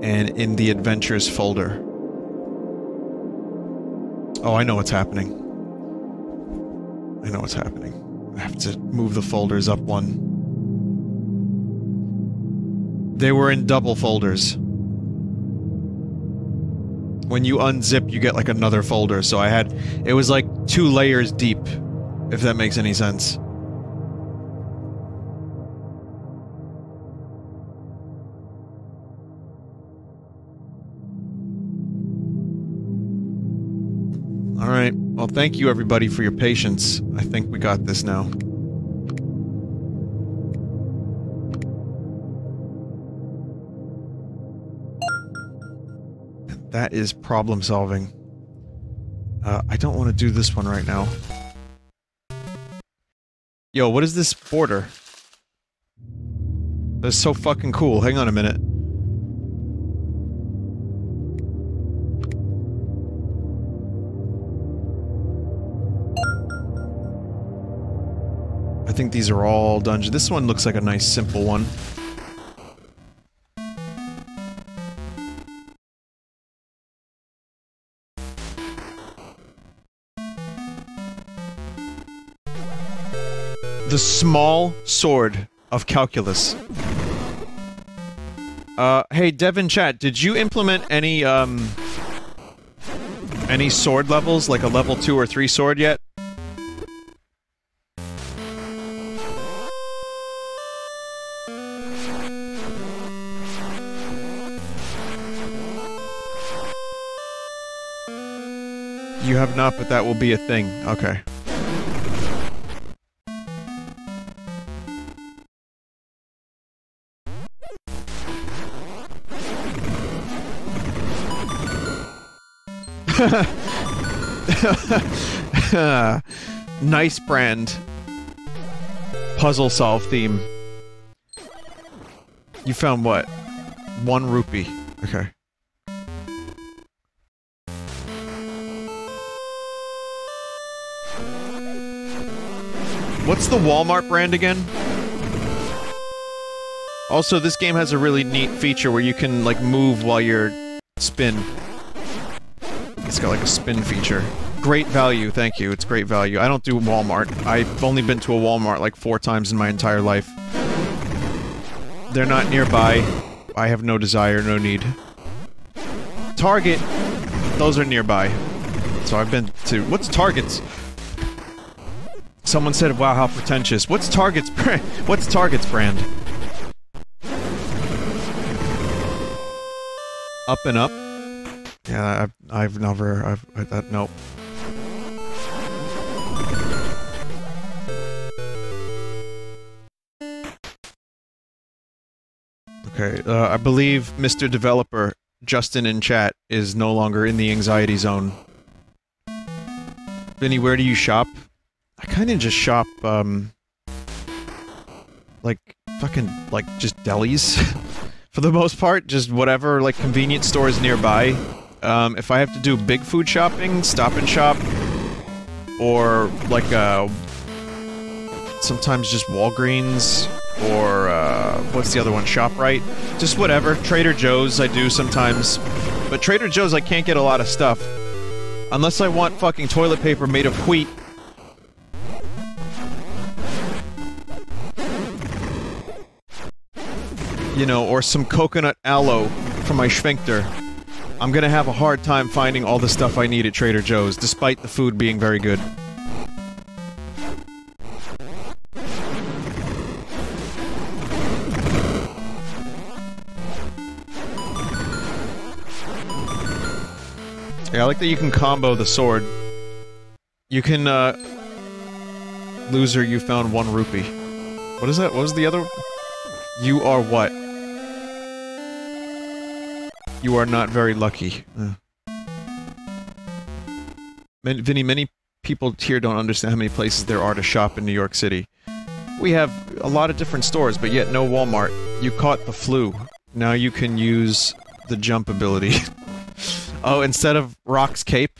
and in the adventures folder. Oh, I know what's happening. I know what's happening. I have to move the folders up one. They were in double folders. When you unzip, you get like another folder, so I had... It was like two layers deep, if that makes any sense. Alright, well thank you everybody for your patience. I think we got this now. That is problem solving. Uh, I don't want to do this one right now. Yo, what is this border? That's so fucking cool. Hang on a minute. I think these are all dungeons. This one looks like a nice simple one. The small sword of calculus. Uh, hey, Dev in chat, did you implement any, um... Any sword levels, like a level 2 or 3 sword yet? Have not, but that will be a thing. Okay. nice brand. Puzzle solve theme. You found what? One rupee. Okay. What's the Walmart brand again? Also, this game has a really neat feature where you can, like, move while you're spin. It's got, like, a spin feature. Great value, thank you. It's great value. I don't do Walmart. I've only been to a Walmart, like, four times in my entire life. They're not nearby. I have no desire, no need. Target. Those are nearby. So I've been to... What's Target's? Someone said, wow, how pretentious. What's Target's brand? What's Target's brand? Up and up. Yeah, I've, I've never, I've, I, that, nope. Okay, uh, I believe Mr. Developer, Justin in chat, is no longer in the anxiety zone. Vinny, where do you shop? I kinda just shop, um... Like, fucking, like, just delis. For the most part, just whatever, like, convenience stores nearby. Um, if I have to do big food shopping, Stop and Shop, or, like, uh... Sometimes just Walgreens, or uh, what's the other one? ShopRite. Just whatever. Trader Joe's I do sometimes, but Trader Joe's I can't get a lot of stuff unless I want fucking toilet paper made of wheat. You know, or some coconut aloe for my sphincter. I'm gonna have a hard time finding all the stuff I need at Trader Joe's, despite the food being very good. Yeah, I like that you can combo the sword. You can, uh... Loser, you found one rupee. What is that? What was the other? You are what? You are not very lucky. Uh. Vinny, many people here don't understand how many places there are to shop in New York City. We have a lot of different stores, but yet no Walmart. You caught the flu. Now you can use the jump ability. Oh, instead of Roc's cape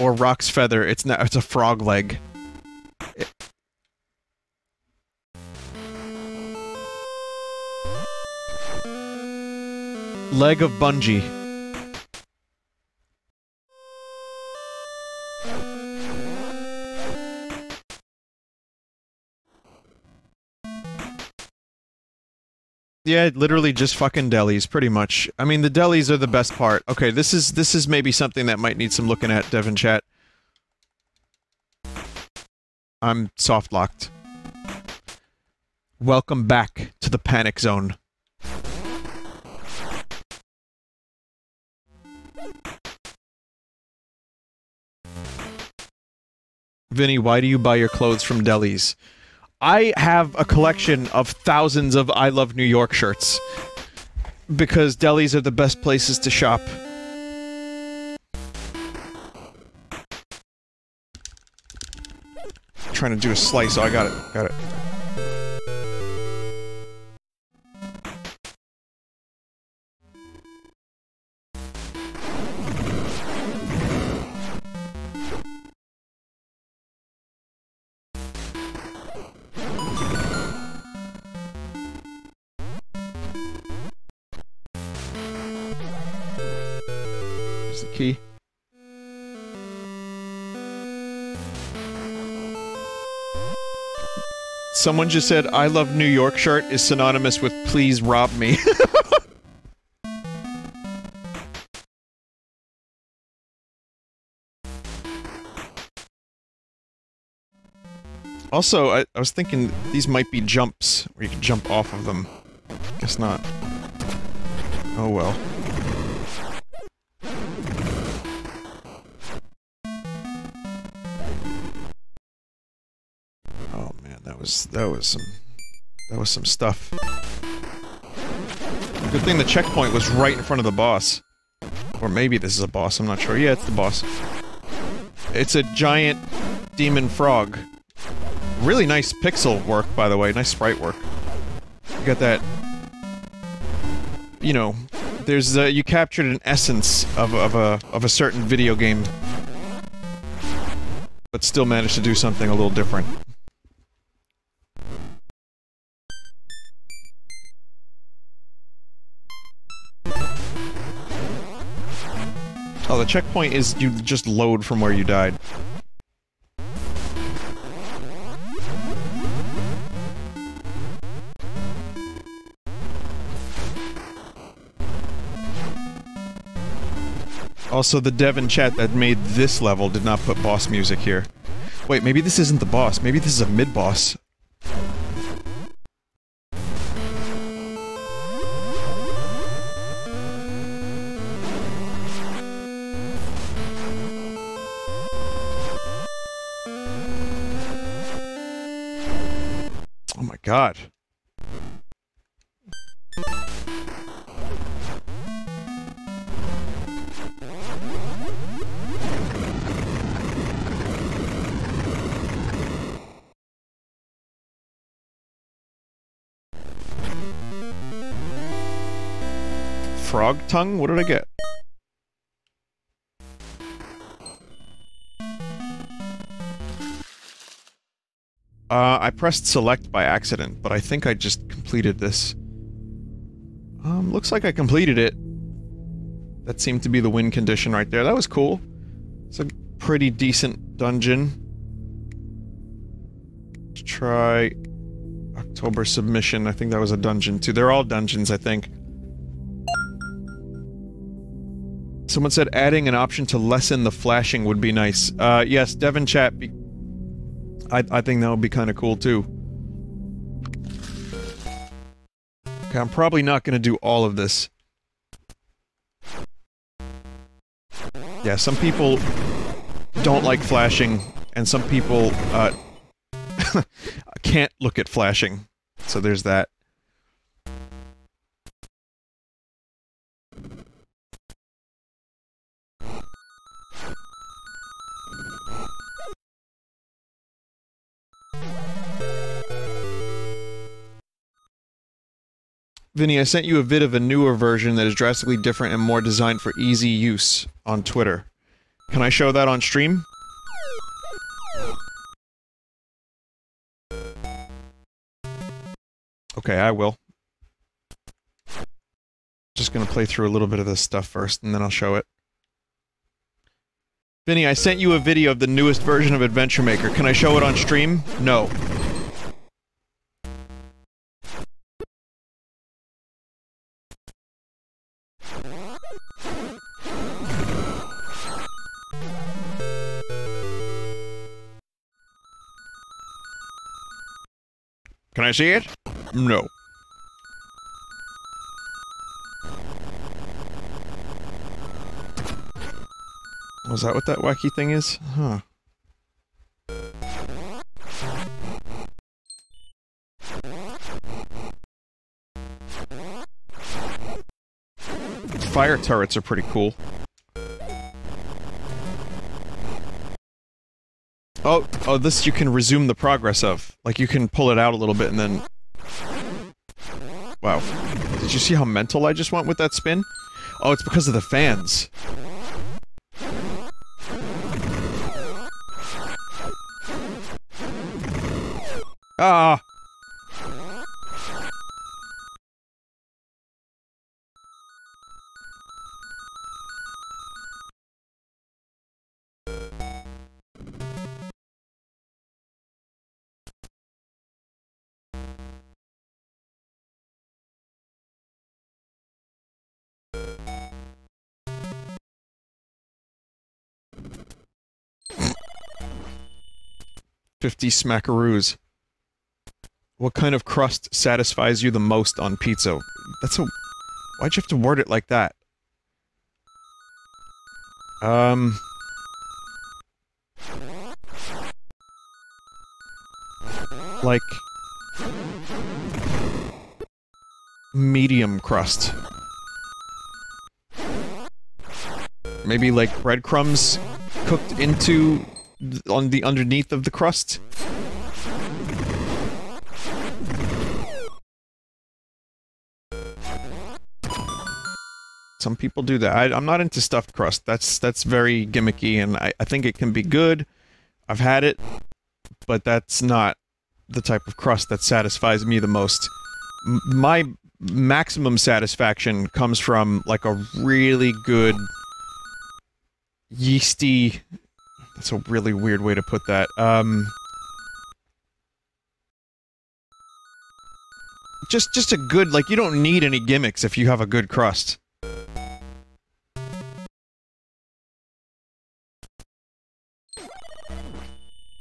or Roc's feather, it's now it's a frog leg. It leg of Bungie. Yeah, literally just fucking delis, pretty much. I mean, the delis are the best part. Okay, this is this is maybe something that might need some looking at, Dev in chat. I'm soft locked. Welcome back to the panic zone. Vinny, why do you buy your clothes from delis? I have a collection of thousands of I Love New York shirts. Because delis are the best places to shop. Trying to do a slice, oh I got it, got it. Someone just said, I love New York shirt is synonymous with please rob me. also, I, I was thinking these might be jumps, where you can jump off of them. Guess not. Oh well. Was that was some that was some stuff. Good thing the checkpoint was right in front of the boss. Or maybe this is a boss, I'm not sure. Yeah, it's the boss. It's a giant demon frog. Really nice pixel work, by the way. Nice sprite work. You got that... You know, there's uh, you captured an essence of, of a of a certain video game, but still managed to do something a little different. The checkpoint is you just load from where you died. Also, the dev in chat that made this level did not put boss music here. Wait, maybe this isn't the boss. Maybe this is a mid-boss. God. Frog tongue? What did I get? Uh, I pressed select by accident, but I think I just completed this. Um, looks like I completed it. That seemed to be the win condition right there. That was cool. It's a pretty decent dungeon. Let's try October submission. I think that was a dungeon too. They're all dungeons, I think. Someone said adding an option to lessen the flashing would be nice. Uh, yes, Dev in chat, I, I think that would be kind of cool too. Okay, I'm probably not going to do all of this. Yeah, some people don't like flashing, and some people uh, can't look at flashing. So there's that. Vinny, I sent you a vid of a newer version that is drastically different and more designed for easy use on Twitter. Can I show that on stream? Okay, I will. Just gonna play through a little bit of this stuff first, and then I'll show it. Vinny, I sent you a video of the newest version of Adventure Maker. Can I show it on stream? No. Can I see it? No. Was that what that wacky thing is? Huh. Fire turrets are pretty cool. Oh, oh, this you can resume the progress of. Like, you can pull it out a little bit and then... Wow. Did you see how mental I just went with that spin? Oh, it's because of the fans. Ah! 50 smackaroos. What kind of crust satisfies you the most on pizza? That's a... Why'd you have to word it like that? Um... Like... Medium crust. Maybe like breadcrumbs cooked into on the underneath of the crust. Some people do that. I, am not into stuffed crust. That's that's very gimmicky, and I, I think it can be good. I've had it, but that's not the type of crust that satisfies me the most. M my maximum satisfaction comes from like a really good yeasty that's a really weird way to put that. Um... Just, just a good, like, you don't need any gimmicks if you have a good crust.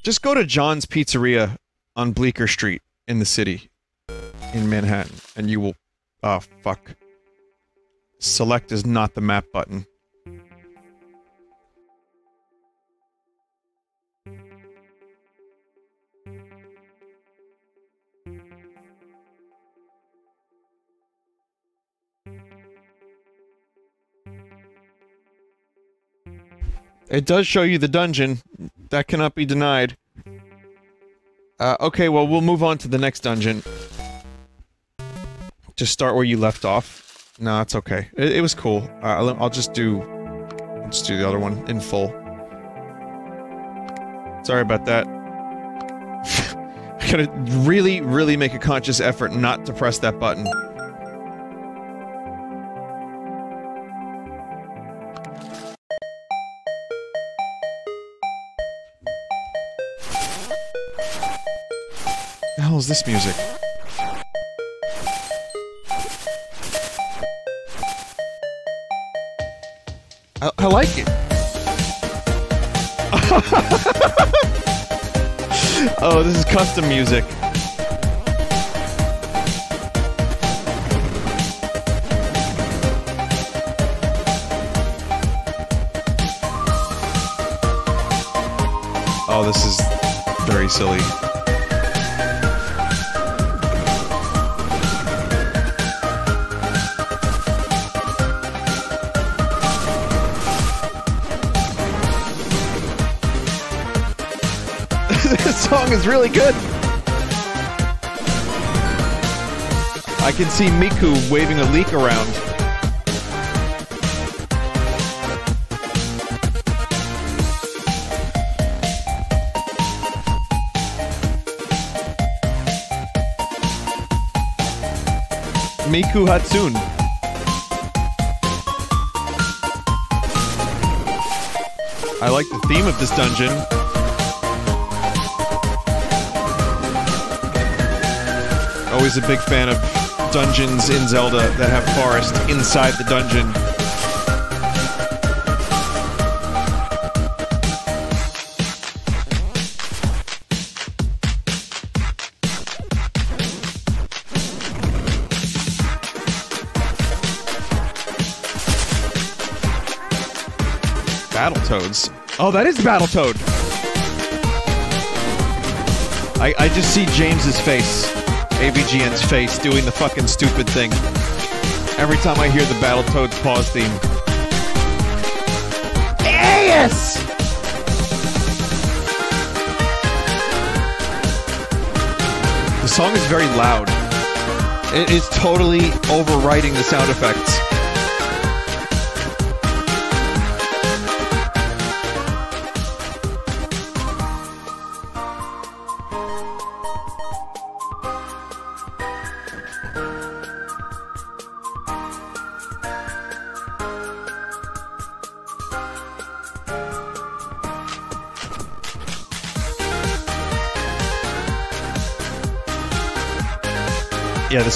Just go to John's Pizzeria on Bleecker Street in the city, in Manhattan, and you will... Oh, fuck. Select is not the map button. It does show you the dungeon. That cannot be denied. Uh, okay, well, we'll move on to the next dungeon. Just start where you left off. No, it's okay. It, it was cool. Uh, I'll, I'll just do... I'll just do the other one in full. Sorry about that. I gotta really, really make a conscious effort not to press that button. This music? I, I like it. oh, this is custom music. Oh, this is very silly. Is really good. I can see Miku waving a leek around. Miku Hatsune. I like the theme of this dungeon. Always a big fan of dungeons in Zelda that have forest inside the dungeon. Battletoads. Oh, that is Battletoad. I, I just see James's face. AVGN's face doing the fucking stupid thing. Every time I hear the Battletoads pause theme. Yes! The song is very loud. It is totally overriding the sound effects.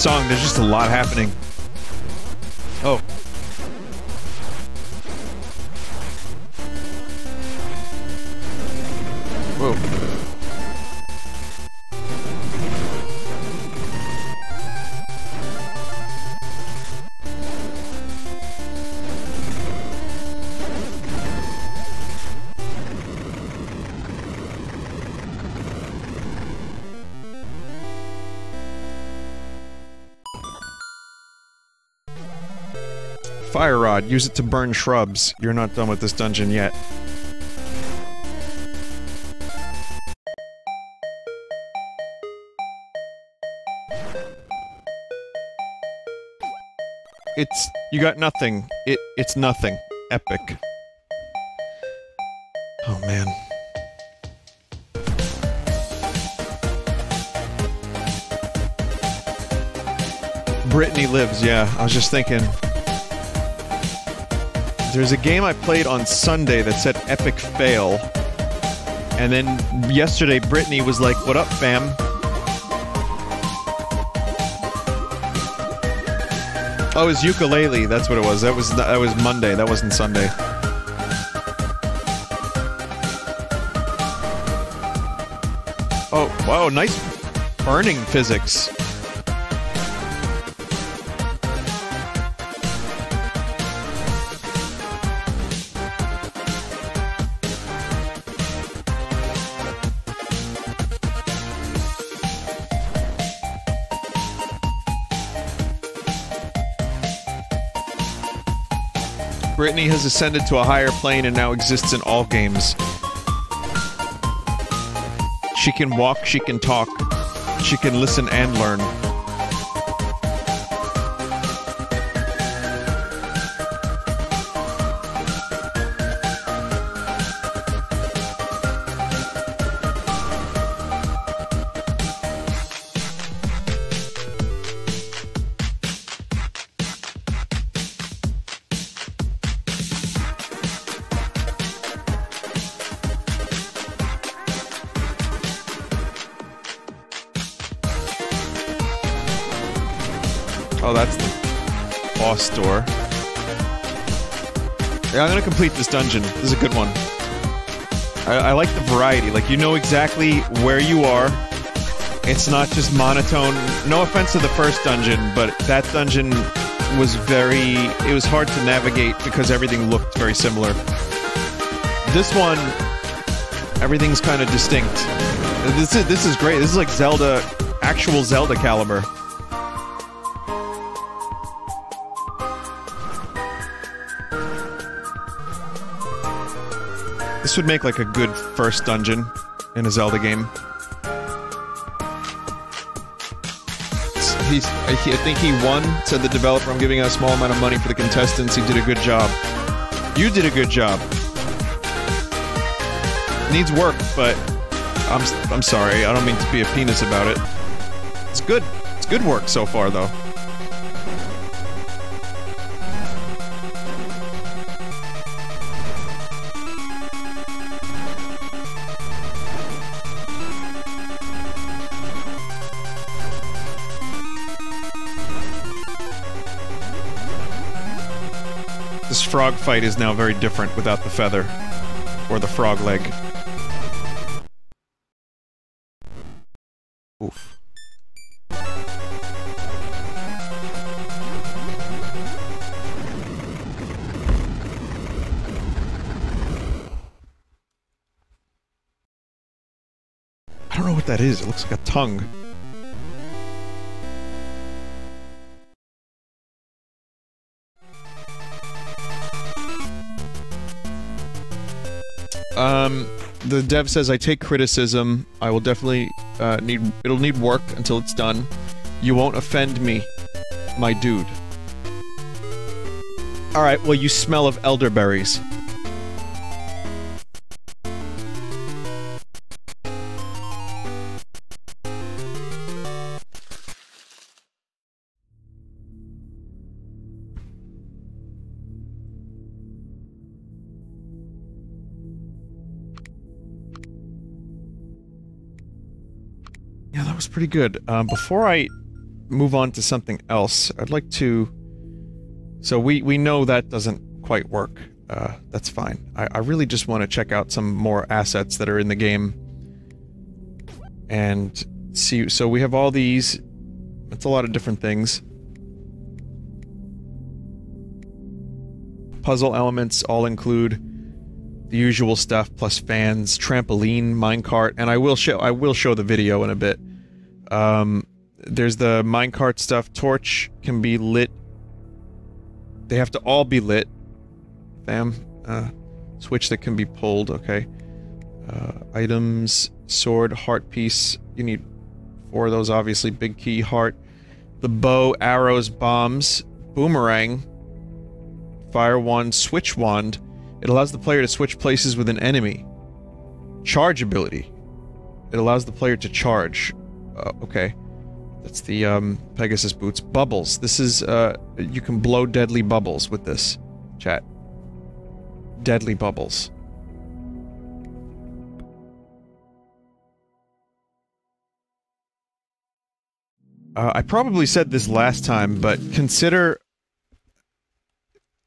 Song, there's just a lot happening. Fire rod, use it to burn shrubs. You're not done with this dungeon yet. It's you got nothing. It it's nothing. Epic. Oh man. Brittany lives, yeah. I was just thinking. There's a game I played on Sunday that said epic fail. And then yesterday Brittany was like, "What up, fam?" Oh, it was ukulele. That's what it was. That was that was Monday. That wasn't Sunday. Oh, wow, nice burning physics. Has ascended to a higher plane and now exists in all games. She can walk, she can talk, she can listen and learn. Complete this dungeon. This is a good one. I, I like the variety. Like, you know exactly where you are. It's not just monotone. No offense to the first dungeon, but that dungeon was very... It was hard to navigate because everything looked very similar. This one, everything's kind of distinct. This is, this is great. This is like Zelda... Actual Zelda caliber. This would make like a good first dungeon in a Zelda game. He's, I think he won, said the developer. I'm giving a small amount of money for the contestants. He did a good job. You did a good job. Needs work, but I'm, I'm sorry. I don't mean to be a penis about it. It's good. It's good work so far, though. Frog fight is now very different without the feather. Or the frog leg. Oof. I don't know what that is. It looks like a tongue. Um, the dev says I take criticism. I will definitely uh, need. It'll need work until it's done. You won't offend me, my dude. All right. Well, you smell of elderberries. Pretty good. Um, before I move on to something else, I'd like to... So we, we know that doesn't quite work. Uh, that's fine. I, I really just want to check out some more assets that are in the game. And see... So we have all these. It's a lot of different things. Puzzle elements all include the usual stuff plus fans, trampoline, minecart, and I will show I will show the video in a bit. Um, there's the minecart stuff. Torch can be lit. They have to all be lit. Bam. Uh, switch that can be pulled. Okay. Uh, items, sword, heart piece. You need four of those, obviously. Big key, heart. The bow, arrows, bombs, boomerang, fire wand, switch wand. It allows the player to switch places with an enemy. Charge ability. It allows the player to charge. Uh, okay. That's the, um, Pegasus boots. Bubbles. This is, uh, you can blow deadly bubbles with this. Chat. Deadly bubbles. Uh, I probably said this last time, but consider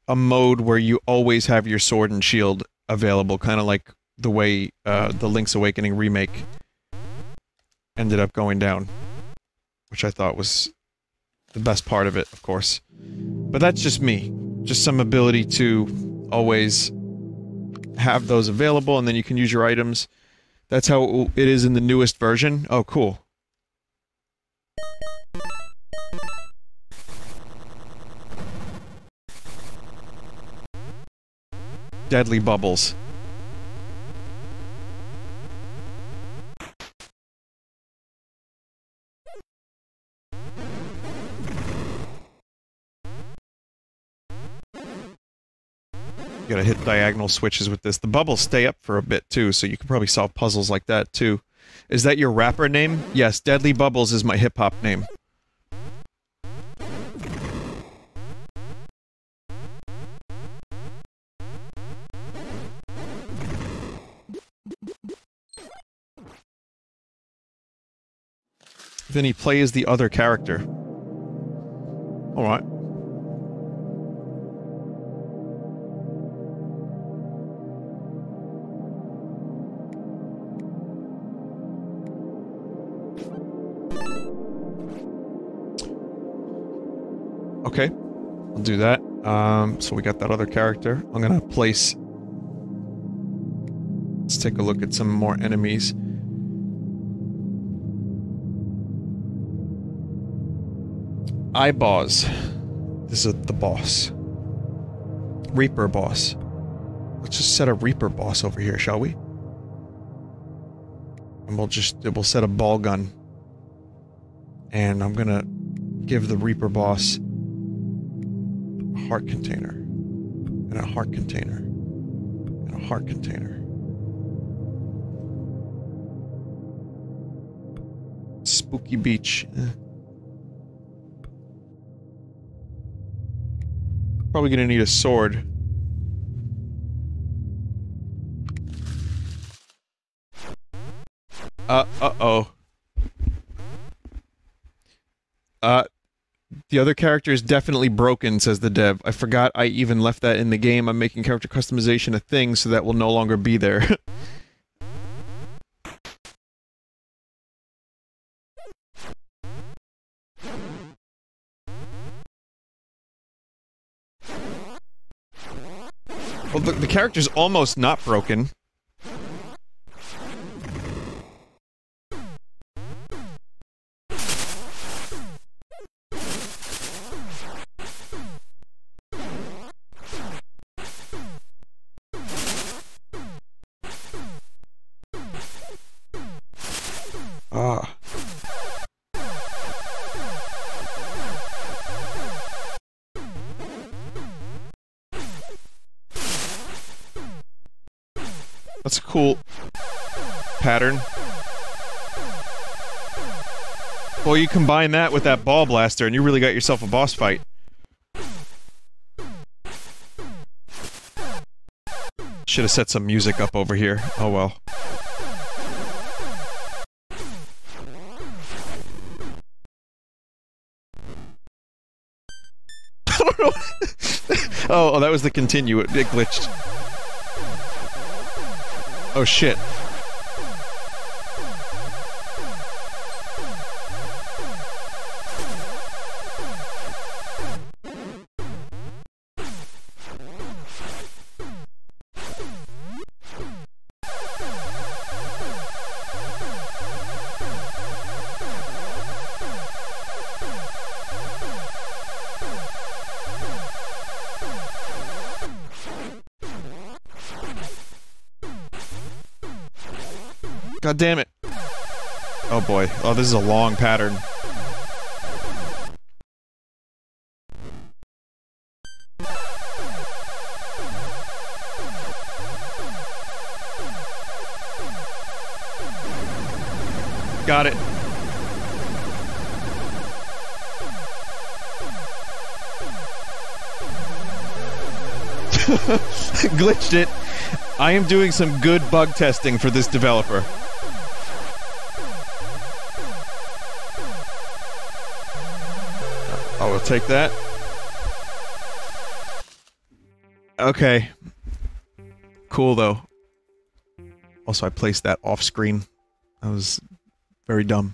a mode where you always have your sword and shield available, kind of like the way uh, the Link's Awakening remake ended up going down. Which I thought was the best part of it, of course. But that's just me. Just some ability to always have those available, and then you can use your items. That's how it is in the newest version. Oh, cool. Deadly Bubbles. You gotta hit diagonal switches with this. The bubbles stay up for a bit too, so you can probably solve puzzles like that too. Is that your rapper name? Yes, Deadly Bubbles is my hip-hop name. Then he plays the other character. Alright. I'll do that. Um, so we got that other character. I'm gonna place... Let's take a look at some more enemies. Eyeballs. This is the boss. Reaper boss. Let's just set a Reaper boss over here, shall we? And we'll just, we'll set a ball gun. And I'm gonna give the Reaper boss heart container. And a heart container. And a heart container. Spooky Beach. Probably gonna need a sword. Uh, uh-oh. Uh, the other character is definitely broken, says the dev. I forgot I even left that in the game. I'm making character customization a thing, so that will no longer be there. well, the, the character's almost not broken. Cool pattern. Well, you combine that with that ball blaster and you really got yourself a boss fight. Should have set some music up over here. Oh well. oh, oh, that was the continue. It, it glitched. Oh shit. This is a long pattern. Got it. Glitched it. I am doing some good bug testing for this developer. Take that. Okay. Cool, though. Also, I placed that off screen. That was very dumb.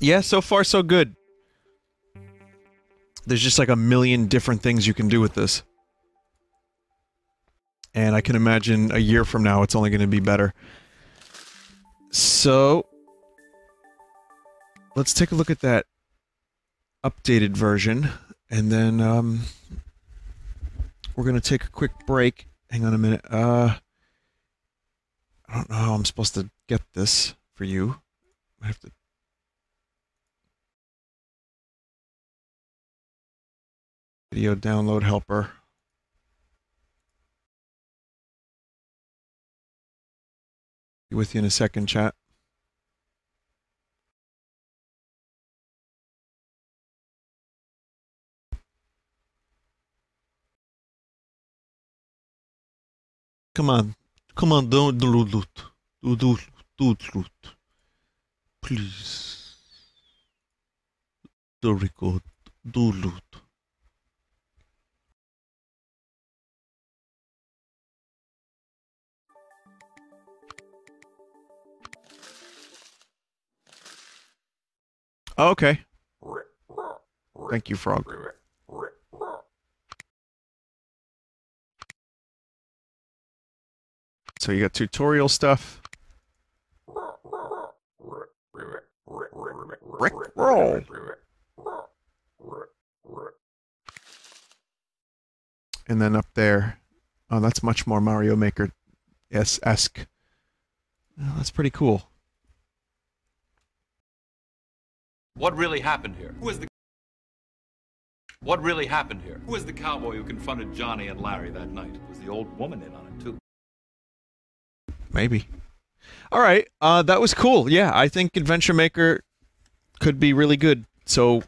Yeah, so far so good. There's just like a million different things you can do with this. And I can imagine a year from now it's only going to be better. So... Let's take a look at that updated version, and then um, we're gonna take a quick break. Hang on a minute. Uh, I don't know how I'm supposed to get this for you. I have to. Video download helper. With you in a second, chat. Come on. Come on, don't do loot. Do do do loot. Please. Do record. Do loot. Oh, okay. Thank you, Frog. So you got tutorial stuff. Rick roll. And then up there, oh, that's much more Mario Maker esque. Oh, that's pretty cool. What really happened here? Who was the What really happened here? Who was the cowboy who confronted Johnny and Larry that night? Was the old woman in on it too? Maybe. All right, uh, that was cool. Yeah, I think Adventure Maker could be really good. So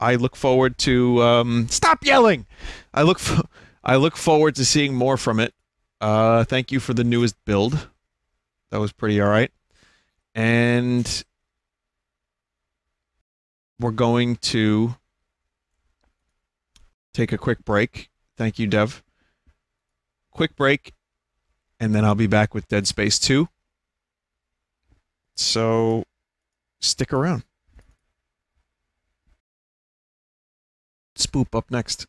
I look forward to um, stop yelling. I look I look forward to seeing more from it. Uh, thank you for the newest build. That was pretty all right. And we're going to take a quick break. Thank you, Dev. Quick break, and then I'll be back with Dead Space 2. So stick around. Spoop up next.